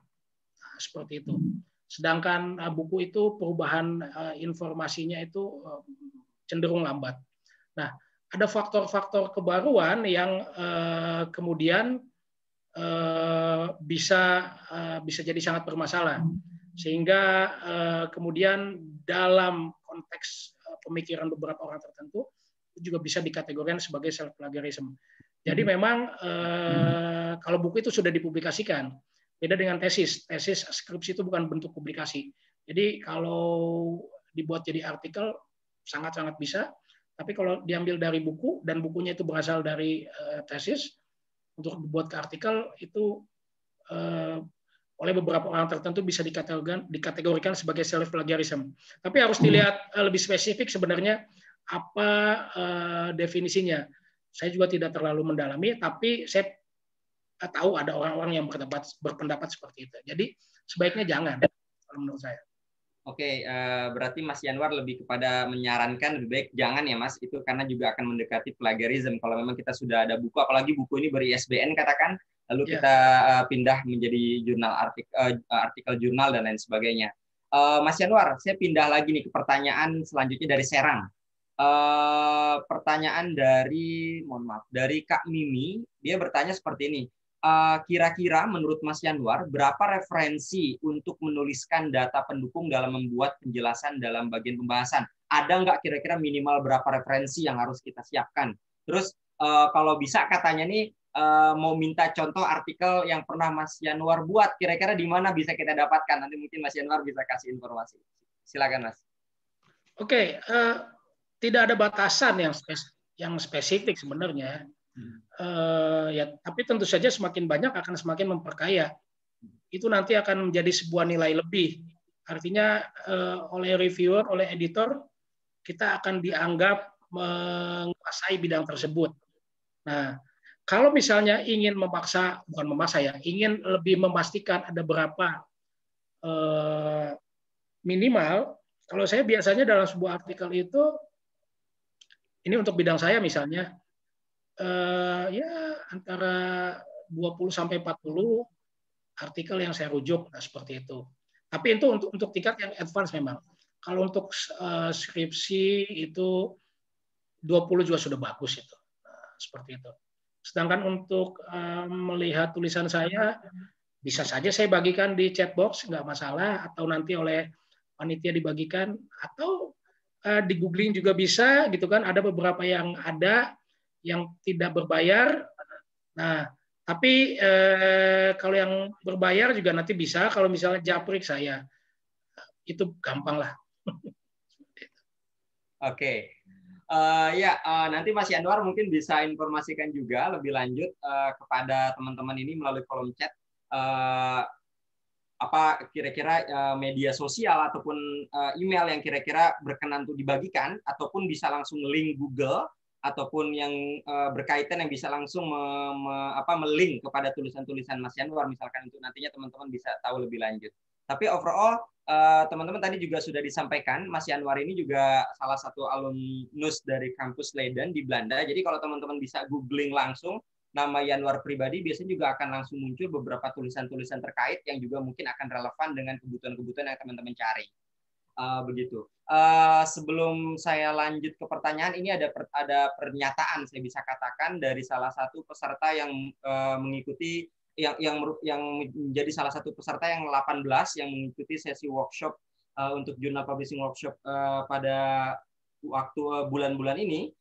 S2: nah, seperti itu. Sedangkan uh, buku itu perubahan uh, informasinya itu uh, cenderung lambat. Nah, ada faktor-faktor kebaruan yang uh, kemudian uh, bisa uh, bisa jadi sangat bermasalah sehingga uh, kemudian dalam konteks uh, pemikiran beberapa orang tertentu itu juga bisa dikategorikan sebagai self plagiarism. Jadi memang uh, kalau buku itu sudah dipublikasikan, beda dengan tesis. Tesis skripsi itu bukan bentuk publikasi. Jadi kalau dibuat jadi artikel sangat-sangat bisa, tapi kalau diambil dari buku dan bukunya itu berasal dari uh, tesis untuk dibuat ke artikel itu uh, oleh beberapa orang tertentu bisa dikategorikan, dikategorikan sebagai self plagiarism. Tapi harus hmm. dilihat uh, lebih spesifik sebenarnya apa uh, definisinya. Saya juga tidak terlalu mendalami, tapi saya tahu ada orang-orang yang berpendapat, berpendapat seperti itu. Jadi sebaiknya jangan, kalau menurut saya.
S1: Oke, uh, berarti Mas Yanwar lebih kepada menyarankan lebih baik jangan ya Mas, itu karena juga akan mendekati plagiarism. Kalau memang kita sudah ada buku, apalagi buku ini beri ISBN katakan, lalu yeah. kita uh, pindah menjadi jurnal artikel, uh, artikel jurnal dan lain sebagainya. Uh, Mas Yanwar, saya pindah lagi nih ke pertanyaan selanjutnya dari Serang. Uh, pertanyaan dari, mohon maaf, dari Kak Mimi, dia bertanya seperti ini Eh, kira-kira menurut Mas Yanwar berapa referensi untuk menuliskan data pendukung dalam membuat penjelasan dalam bagian pembahasan? Ada nggak kira-kira minimal berapa referensi yang harus kita siapkan? Terus eh, kalau bisa katanya nih eh, mau minta contoh artikel yang pernah Mas Yanwar buat, kira-kira di mana bisa kita dapatkan? Nanti mungkin Mas Yanwar bisa kasih informasi. Silakan Mas.
S2: Oke, uh, tidak ada batasan yang spes yang spesifik sebenarnya Uh, ya, tapi tentu saja semakin banyak akan semakin memperkaya. Itu nanti akan menjadi sebuah nilai lebih. Artinya uh, oleh reviewer, oleh editor, kita akan dianggap menguasai bidang tersebut. Nah, kalau misalnya ingin memaksa, bukan memaksa ya, ingin lebih memastikan ada berapa uh, minimal, kalau saya biasanya dalam sebuah artikel itu, ini untuk bidang saya misalnya, uh, ya antara 20 sampai 40 artikel yang saya rujuk nah seperti itu. Tapi itu untuk untuk tingkat yang advance memang. Kalau untuk uh, skripsi itu 20 juga sudah bagus itu. Nah, seperti itu. Sedangkan untuk uh, melihat tulisan saya bisa saja saya bagikan di chat box nggak masalah atau nanti oleh panitia dibagikan atau uh, di googling juga bisa gitu kan ada beberapa yang ada yang tidak berbayar. Nah, tapi eh, kalau yang berbayar juga nanti bisa. Kalau misalnya japrik saya, itu gampang lah.
S1: Oke. Uh, ya, uh, nanti Mas Yanwar mungkin bisa informasikan juga lebih lanjut uh, kepada teman-teman ini melalui kolom chat uh, apa kira-kira media sosial ataupun email yang kira-kira berkenan untuk dibagikan ataupun bisa langsung link Google ataupun yang uh, berkaitan yang bisa langsung me, me, apa melink kepada tulisan-tulisan Mas Yanwar misalkan untuk nantinya teman-teman bisa tahu lebih lanjut. Tapi overall uh, teman-teman tadi juga sudah disampaikan Mas Yanwar ini juga salah satu alumnus dari kampus Leiden di Belanda. Jadi kalau teman-teman bisa googling langsung nama Yanwar pribadi biasanya juga akan langsung muncul beberapa tulisan-tulisan terkait yang juga mungkin akan relevan dengan kebutuhan-kebutuhan yang teman-teman cari. Uh, begitu. Uh, sebelum saya lanjut ke pertanyaan, ini ada per, ada pernyataan saya bisa katakan dari salah satu peserta yang uh, mengikuti yang yang yang menjadi salah satu peserta yang 18 yang mengikuti sesi workshop uh, untuk jurnal publishing workshop uh, pada waktu bulan-bulan ini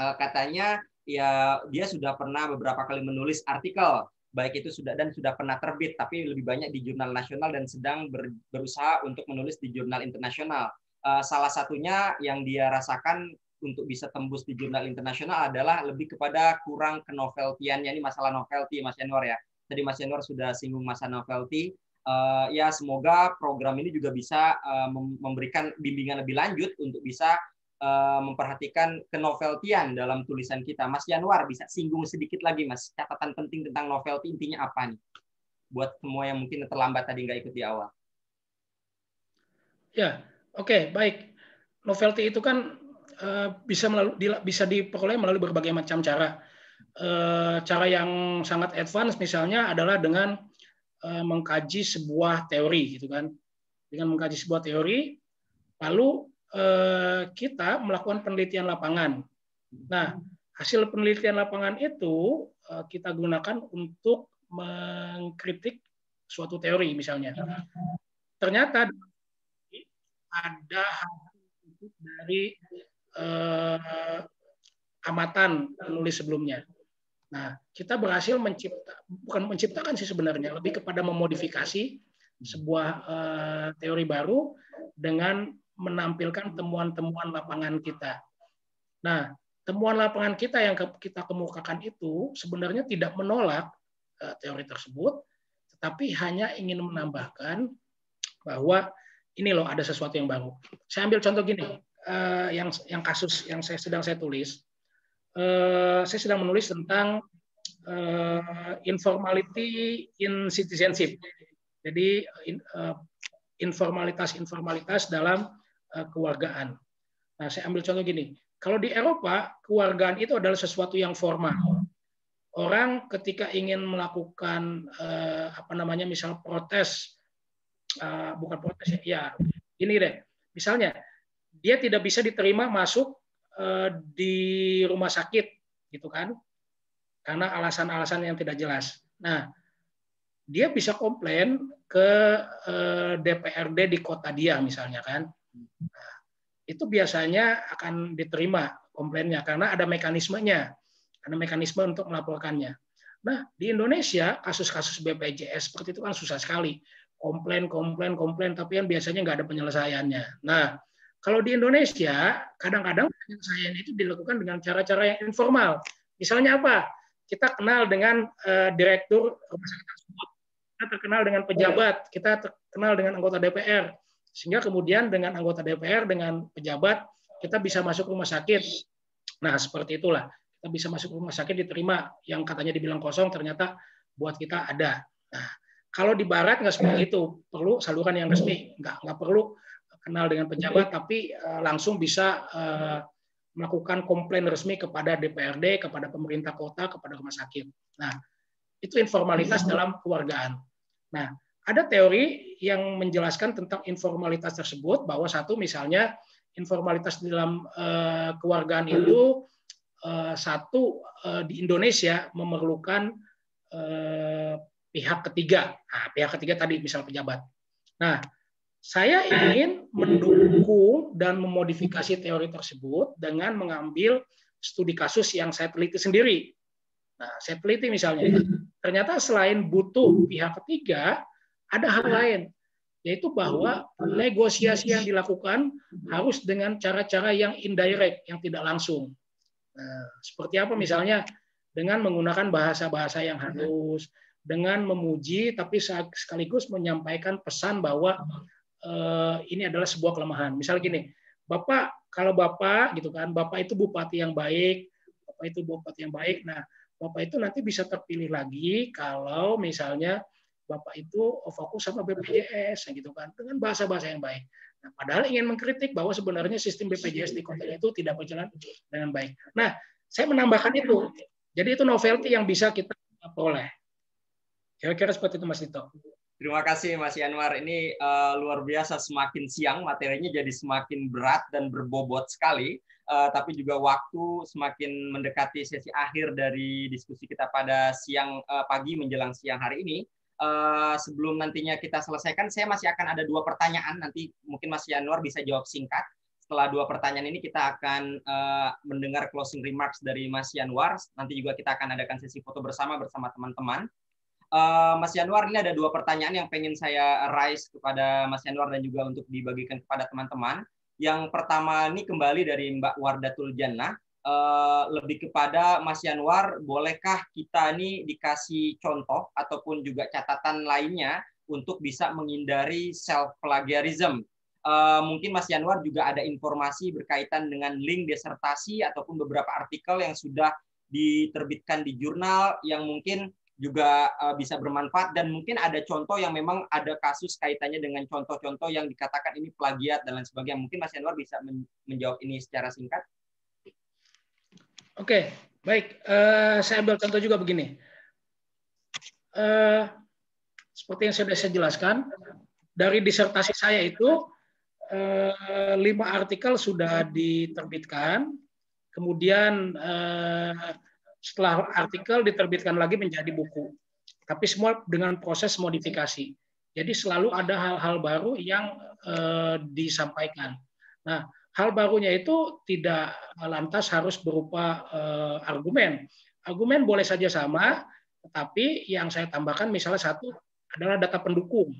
S1: uh, katanya ya dia sudah pernah beberapa kali menulis artikel baik itu sudah dan sudah pernah terbit tapi lebih banyak di jurnal nasional dan sedang ber, berusaha untuk menulis di jurnal internasional. Uh, salah satunya yang dia rasakan untuk bisa tembus di jurnal internasional adalah lebih kepada kurang kenoveltiannya ini masalah novelty Mas Yanwar ya. Tadi Mas Yanwar sudah singgung masa novelty. Uh, ya semoga program ini juga bisa uh, memberikan bimbingan lebih lanjut untuk bisa uh, memperhatikan kenoveltian dalam tulisan kita. Mas Yanwar bisa singgung sedikit lagi Mas catatan penting tentang novelty intinya apa nih? Buat semua yang mungkin terlambat tadi nggak ikut di awal.
S2: Ya, oke, okay, baik. Novelty itu kan uh, bisa melalui, bisa diperoleh melalui berbagai macam cara. Uh, cara yang sangat advance misalnya adalah dengan uh, mengkaji sebuah teori gitu kan dengan mengkaji sebuah teori lalu uh, kita melakukan penelitian lapangan. Nah hasil penelitian lapangan itu uh, kita gunakan untuk mengkritik suatu teori misalnya. Ternyata ada hal dari uh, amatan penulis sebelumnya. Nah, kita berhasil mencipta bukan menciptakan sih sebenarnya, lebih kepada memodifikasi sebuah uh, teori baru dengan menampilkan temuan-temuan lapangan kita. Nah, temuan lapangan kita yang kita kemukakan itu sebenarnya tidak menolak uh, teori tersebut, tetapi hanya ingin menambahkan bahwa ini loh ada sesuatu yang baru. Saya ambil contoh gini, uh, yang yang kasus yang saya sedang saya tulis uh, saya sedang menulis tentang informality in citizenship. Jadi informalitas-informalitas dalam kewargaan. Nah, saya ambil contoh gini. Kalau di Eropa, kewargaan itu adalah sesuatu yang formal. Orang ketika ingin melakukan uh, apa namanya, misal protes, uh, bukan protes ya, ya, ini deh. Misalnya, dia tidak bisa diterima masuk Eh, di rumah sakit gitu kan karena alasan-alasan yang tidak jelas. Nah, dia bisa komplain ke eh, DPRD di kota dia misalnya kan. Itu biasanya akan diterima komplainnya karena ada mekanismenya, ada mekanisme untuk melaporkannya. Nah, di Indonesia kasus-kasus BPJS seperti itu kan susah sekali. Komplain, komplain, komplain, tapi kan biasanya nggak ada penyelesaiannya. Nah, kalau di Indonesia, kadang-kadang penyelesaian itu dilakukan dengan cara-cara yang informal. Misalnya apa? Kita kenal dengan uh, direktur rumah sakit tersebut, kita terkenal dengan pejabat, kita terkenal dengan anggota DPR, sehingga kemudian dengan anggota DPR, dengan pejabat, kita bisa masuk rumah sakit. Nah, seperti itulah. Kita bisa masuk rumah sakit diterima, yang katanya dibilang kosong, ternyata buat kita ada. Nah, kalau di Barat nggak seperti itu, perlu saluran yang resmi, nggak nggak perlu kenal dengan pejabat tapi uh, langsung bisa uh, melakukan komplain resmi kepada DPRD, kepada pemerintah kota, kepada rumah sakit. Nah, itu informalitas dalam kewargaan. Nah, ada teori yang menjelaskan tentang informalitas tersebut bahwa satu misalnya informalitas dalam uh, kewargaan itu uh, satu uh, di Indonesia memerlukan uh, pihak ketiga. Nah, pihak ketiga tadi misal pejabat. Nah, saya ingin mendukung dan memodifikasi teori tersebut dengan mengambil studi kasus yang saya teliti sendiri. Nah, saya teliti misalnya, ternyata selain butuh pihak ketiga, ada hal lain, yaitu bahwa negosiasi yang dilakukan harus dengan cara-cara yang indirect, yang tidak langsung. Nah, seperti apa misalnya dengan menggunakan bahasa-bahasa yang halus, dengan memuji tapi sekaligus menyampaikan pesan bahwa uh, ini adalah sebuah kelemahan. Misal gini, Bapak kalau Bapak gitu kan, Bapak itu bupati yang baik, Bapak itu bupati yang baik. Nah, Bapak itu nanti bisa terpilih lagi kalau misalnya Bapak itu fokus sama BPJS gitu kan dengan bahasa-bahasa yang baik. Nah, padahal ingin mengkritik bahwa sebenarnya sistem BPJS di kota itu tidak berjalan dengan baik. Nah, saya menambahkan itu. Jadi itu novelty yang bisa kita peroleh. Kira-kira seperti itu Mas Dito.
S1: Terima kasih Mas Yanwar. Ini uh, luar biasa semakin siang materinya jadi semakin berat dan berbobot sekali. Uh, tapi juga waktu semakin mendekati sesi akhir dari diskusi kita pada siang uh, pagi menjelang siang hari ini. Uh, sebelum nantinya kita selesaikan, saya masih akan ada dua pertanyaan. Nanti mungkin Mas Yanwar bisa jawab singkat. setelah dua pertanyaan ini kita akan uh, mendengar closing remarks dari Mas Yanwar. Nanti juga kita akan adakan sesi foto bersama bersama teman-teman. Uh, Mas Yanwar, ini ada dua pertanyaan yang pengen saya raise kepada Mas Yanwar dan juga untuk dibagikan kepada teman-teman. Yang pertama ini kembali dari Mbak Wardatul Jannah. Uh, lebih kepada Mas Yanwar, bolehkah kita ini dikasih contoh ataupun juga catatan lainnya untuk bisa menghindari self plagiarism uh, mungkin Mas Yanwar juga ada informasi berkaitan dengan link disertasi ataupun beberapa artikel yang sudah diterbitkan di jurnal yang mungkin juga uh, bisa bermanfaat dan mungkin ada contoh yang memang ada kasus kaitannya dengan contoh-contoh yang dikatakan ini plagiat dan lain sebagainya. Mungkin Mas Yanwar bisa menjawab ini secara singkat.
S2: Oke, baik. Uh, saya ambil contoh juga begini. Uh, seperti yang sudah saya jelaskan, dari disertasi saya itu eh, lima artikel sudah diterbitkan, kemudian eh, setelah artikel diterbitkan lagi menjadi buku. Tapi semua dengan proses modifikasi. Jadi selalu ada hal-hal baru yang eh, disampaikan. Nah, hal barunya itu tidak lantas harus berupa eh, argumen. Argumen boleh saja sama, tetapi yang saya tambahkan misalnya satu adalah data pendukung.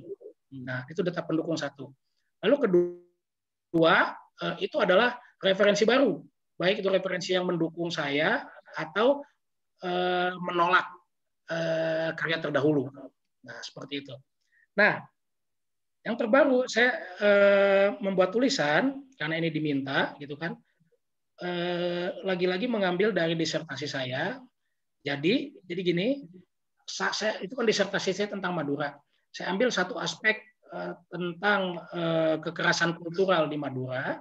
S2: Nah, itu data pendukung satu. Lalu kedua eh, itu adalah referensi baru, baik itu referensi yang mendukung saya atau eh, menolak karya terdahulu. Nah seperti itu. Nah yang terbaru saya membuat tulisan karena ini diminta gitu kan. Lagi-lagi mengambil dari disertasi saya. Jadi jadi gini, saya itu kan disertasi saya tentang Madura. Saya ambil satu aspek Eh, tentang eh, kekerasan kultural di Madura,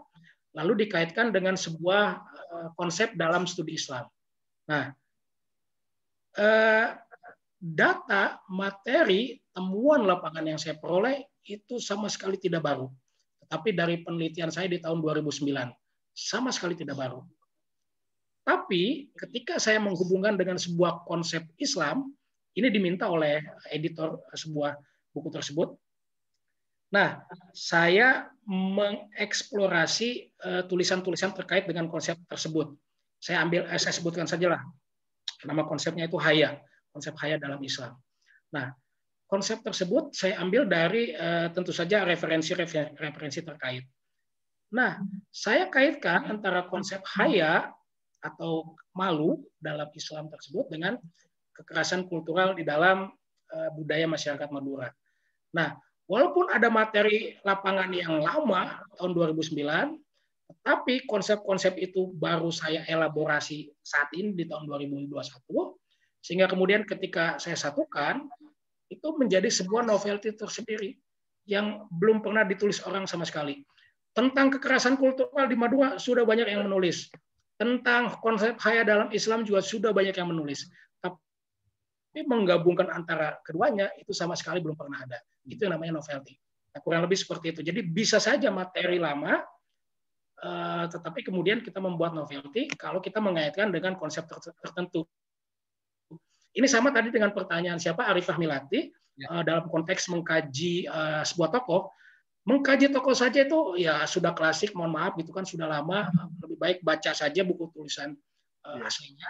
S2: lalu dikaitkan dengan sebuah eh, konsep dalam studi Islam. Nah, data materi temuan lapangan yang saya peroleh itu sama sekali tidak baru. Tetapi dari penelitian saya di tahun 2009 sama sekali tidak baru. Tapi ketika saya menghubungkan dengan sebuah konsep Islam, ini diminta oleh editor sebuah buku tersebut, Nah, saya mengeksplorasi eh, tulisan-tulisan terkait dengan konsep tersebut. Saya ambil, eh, saya sebutkan saja lah. Nama konsepnya itu haya, konsep haya dalam Islam. Nah, konsep tersebut saya ambil dari eh, tentu saja referensi-referensi terkait. Nah, saya kaitkan antara konsep haya atau malu dalam Islam tersebut dengan kekerasan kultural di dalam budaya masyarakat Madura. Nah, Walaupun ada materi lapangan yang lama tahun 2009, tetapi konsep-konsep itu baru saya elaborasi saat ini di tahun 2021, sehingga kemudian ketika saya satukan, itu menjadi sebuah novelty tersendiri yang belum pernah ditulis orang sama sekali. Tentang kekerasan kultural di Madura sudah banyak yang menulis. Tentang konsep haya dalam Islam juga sudah banyak yang menulis. Tapi menggabungkan antara keduanya itu sama sekali belum pernah ada. Itu yang namanya novelty. Nah, kurang lebih seperti itu. Jadi bisa saja materi lama, uh, tetapi kemudian kita membuat novelty kalau kita mengaitkan dengan konsep tertentu. Ini sama tadi dengan pertanyaan siapa Arifah Milati ya. uh, dalam konteks mengkaji uh, sebuah tokoh. Mengkaji tokoh saja itu ya sudah klasik, mohon maaf gitu kan sudah lama. Lebih baik baca saja buku tulisan uh, aslinya.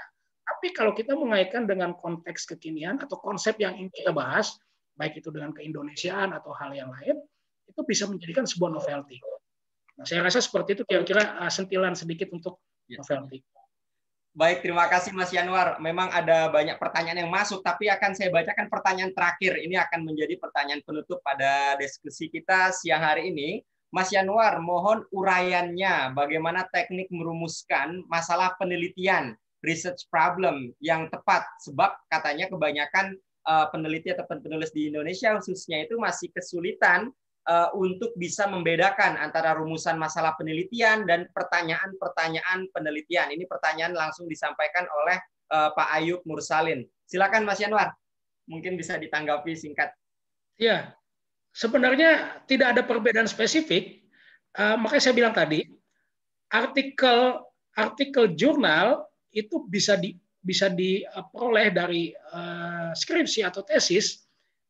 S2: Tapi kalau kita mengaitkan dengan konteks kekinian atau konsep yang ingin kita bahas, baik itu dengan keindonesiaan atau hal yang lain, itu bisa menjadikan sebuah novelty. Nah, saya rasa seperti itu kira-kira sentilan sedikit untuk ya. novelty.
S1: Baik, terima kasih Mas Yanwar. Memang ada banyak pertanyaan yang masuk, tapi akan saya bacakan pertanyaan terakhir. Ini akan menjadi pertanyaan penutup pada diskusi kita siang hari ini. Mas Yanwar, mohon uraiannya bagaimana teknik merumuskan masalah penelitian, research problem yang tepat. Sebab katanya kebanyakan uh, peneliti atau penulis di Indonesia khususnya itu masih kesulitan uh, untuk bisa membedakan antara rumusan masalah penelitian dan pertanyaan-pertanyaan penelitian. Ini pertanyaan langsung disampaikan oleh uh, Pak Ayub Mursalin. Silakan Mas Yanwar, mungkin bisa ditanggapi singkat.
S2: Ya, sebenarnya tidak ada perbedaan spesifik. Uh, makanya saya bilang tadi, artikel artikel jurnal itu bisa di bisa diperoleh dari skripsi atau tesis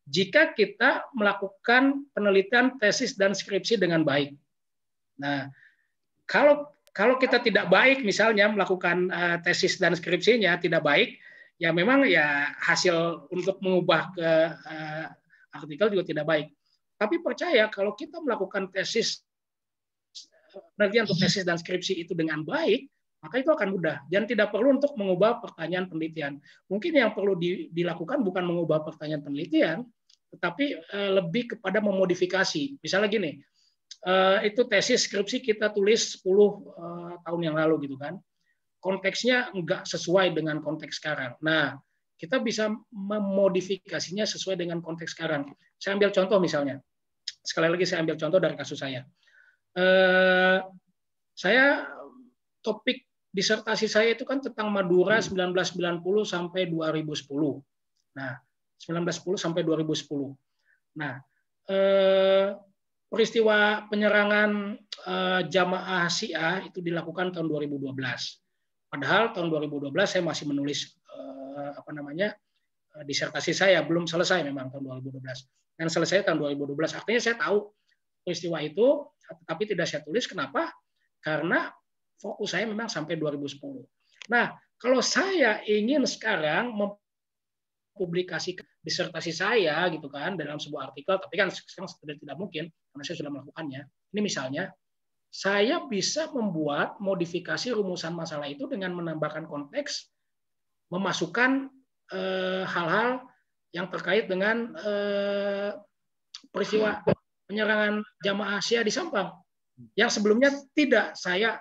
S2: jika kita melakukan penelitian tesis dan skripsi dengan baik. Nah, kalau kalau kita tidak baik misalnya melakukan uh, tesis dan skripsinya tidak baik, ya memang ya hasil untuk mengubah ke uh, artikel juga tidak baik. Tapi percaya kalau kita melakukan tesis penelitian untuk tesis dan skripsi itu dengan baik, maka itu akan mudah dan tidak perlu untuk mengubah pertanyaan penelitian. Mungkin yang perlu dilakukan bukan mengubah pertanyaan penelitian, tetapi lebih kepada memodifikasi. Misalnya gini, uh, itu tesis skripsi kita tulis 10 uh, eh, tahun yang lalu gitu kan. Konteksnya enggak sesuai dengan konteks sekarang. Nah, kita bisa memodifikasinya sesuai dengan konteks sekarang. Saya ambil contoh misalnya. Sekali lagi saya ambil contoh dari kasus saya. Uh, saya topik disertasi saya itu kan tentang Madura 1990 sampai 2010. Nah, 1910 sampai 2010. Nah, eh, peristiwa penyerangan uh, jamaah Syiah itu dilakukan tahun 2012. Padahal tahun 2012 saya masih menulis uh, apa namanya disertasi saya belum selesai memang tahun 2012 dan selesai tahun 2012. Artinya saya tahu peristiwa itu, tapi tidak saya tulis. Kenapa? Karena fokus saya memang sampai 2010. Nah, kalau saya ingin sekarang mempublikasikan disertasi saya gitu kan dalam sebuah artikel, tapi kan sekarang sudah tidak mungkin karena saya sudah melakukannya. Ini misalnya, saya bisa membuat modifikasi rumusan masalah itu dengan menambahkan konteks, memasukkan eh, hal-hal yang terkait dengan eh, peristiwa penyerangan jamaah Asia di Sampang, yang sebelumnya tidak saya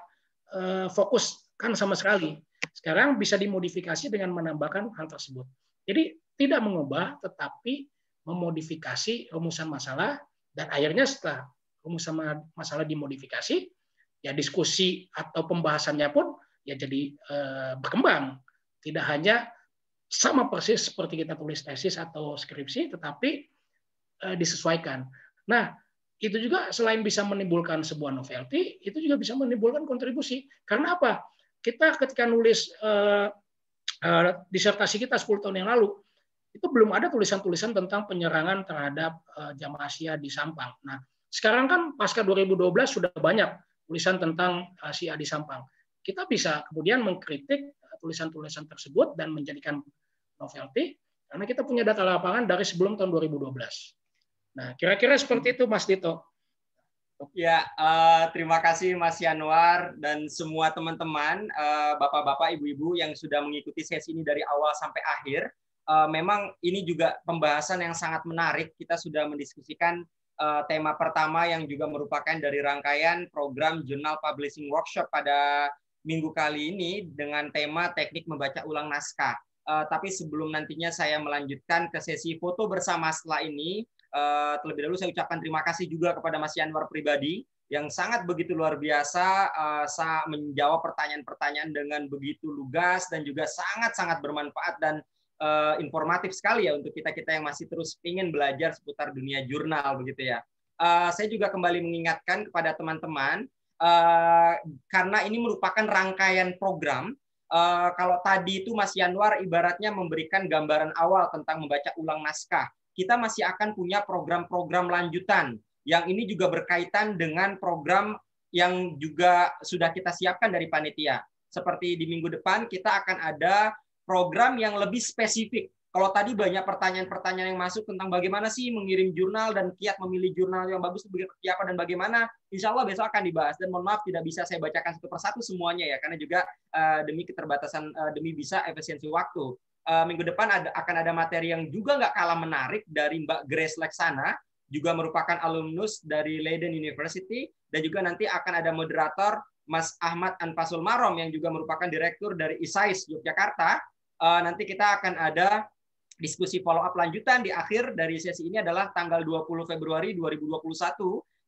S2: eh, fokuskan sama sekali. Sekarang bisa dimodifikasi dengan menambahkan hal tersebut. Jadi tidak mengubah, tetapi memodifikasi rumusan masalah, dan akhirnya setelah rumusan masalah dimodifikasi, ya diskusi atau pembahasannya pun ya jadi eh, berkembang. Tidak hanya sama persis seperti kita tulis tesis atau skripsi, tetapi eh, disesuaikan. Nah, itu juga selain bisa menimbulkan sebuah novelty, itu juga bisa menimbulkan kontribusi. Karena apa? Kita ketika nulis uh, uh, disertasi kita 10 tahun yang lalu, itu belum ada tulisan-tulisan tentang penyerangan terhadap uh, jamaah Asia di Sampang. Nah, sekarang kan pasca 2012 sudah banyak tulisan tentang Asia di Sampang. Kita bisa kemudian mengkritik eh, tulisan-tulisan tersebut dan menjadikan novelty karena kita punya data lapangan dari sebelum tahun 2012. Nah, kira-kira seperti itu Mas Dito.
S1: Ya, uh, terima kasih Mas Yanwar dan semua teman-teman, uh, bapak-bapak, ibu-ibu yang sudah mengikuti sesi ini dari awal sampai akhir uh, memang ini juga pembahasan yang sangat menarik. Kita sudah mendiskusikan uh, tema pertama yang juga merupakan dari rangkaian program Journal Publishing Workshop pada minggu kali ini dengan tema teknik membaca ulang naskah. Uh, tapi sebelum nantinya saya melanjutkan ke sesi foto bersama setelah ini, uh, terlebih dahulu saya ucapkan terima kasih juga kepada Mas Yanwar pribadi yang sangat begitu luar biasa uh, menjawab pertanyaan-pertanyaan dengan begitu lugas dan juga sangat-sangat bermanfaat dan uh, informatif sekali ya untuk kita kita yang masih terus ingin belajar seputar dunia jurnal begitu ya. Uh, saya juga kembali mengingatkan kepada teman-teman uh, karena ini merupakan rangkaian program. Uh, kalau tadi itu Mas Yanwar ibaratnya memberikan gambaran awal tentang membaca ulang naskah. Kita masih akan punya program-program lanjutan yang ini juga berkaitan dengan program yang juga sudah kita siapkan dari panitia. Seperti di minggu depan kita akan ada program yang lebih spesifik. Kalau tadi banyak pertanyaan-pertanyaan yang masuk tentang bagaimana sih mengirim jurnal dan kiat memilih jurnal yang bagus sebagai apa dan bagaimana, insya Allah besok akan dibahas. Dan mohon maaf tidak bisa saya bacakan satu persatu semuanya ya, karena juga uh, demi keterbatasan, uh, demi bisa efisiensi waktu. Uh, minggu depan ada, akan ada materi yang juga nggak kalah menarik dari Mbak Grace Leksana, juga merupakan alumnus dari Leiden University, dan juga nanti akan ada moderator Mas Ahmad Anfasul Marom yang juga merupakan direktur dari ISAIS Yogyakarta uh, nanti kita akan ada diskusi follow up lanjutan di akhir dari sesi ini adalah tanggal 20 Februari 2021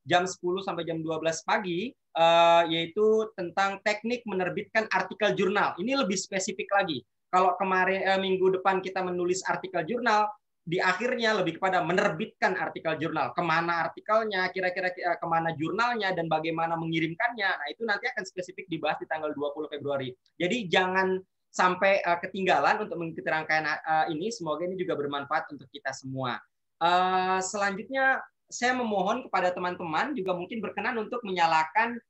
S1: jam 10 sampai jam 12 pagi uh, yaitu tentang teknik menerbitkan artikel jurnal. Ini lebih spesifik lagi. Kalau kemarin uh, minggu depan kita menulis artikel jurnal, di akhirnya lebih kepada menerbitkan artikel jurnal. Ke mana artikelnya, kira-kira ke mana jurnalnya, dan bagaimana mengirimkannya. Nah, itu nanti akan spesifik dibahas di tanggal 20 Februari. Jadi jangan sampai uh, ketinggalan untuk mengikuti rangkaian uh, ini. Semoga ini juga bermanfaat untuk kita semua. Uh, selanjutnya saya memohon kepada teman-teman juga mungkin berkenan untuk menyalakan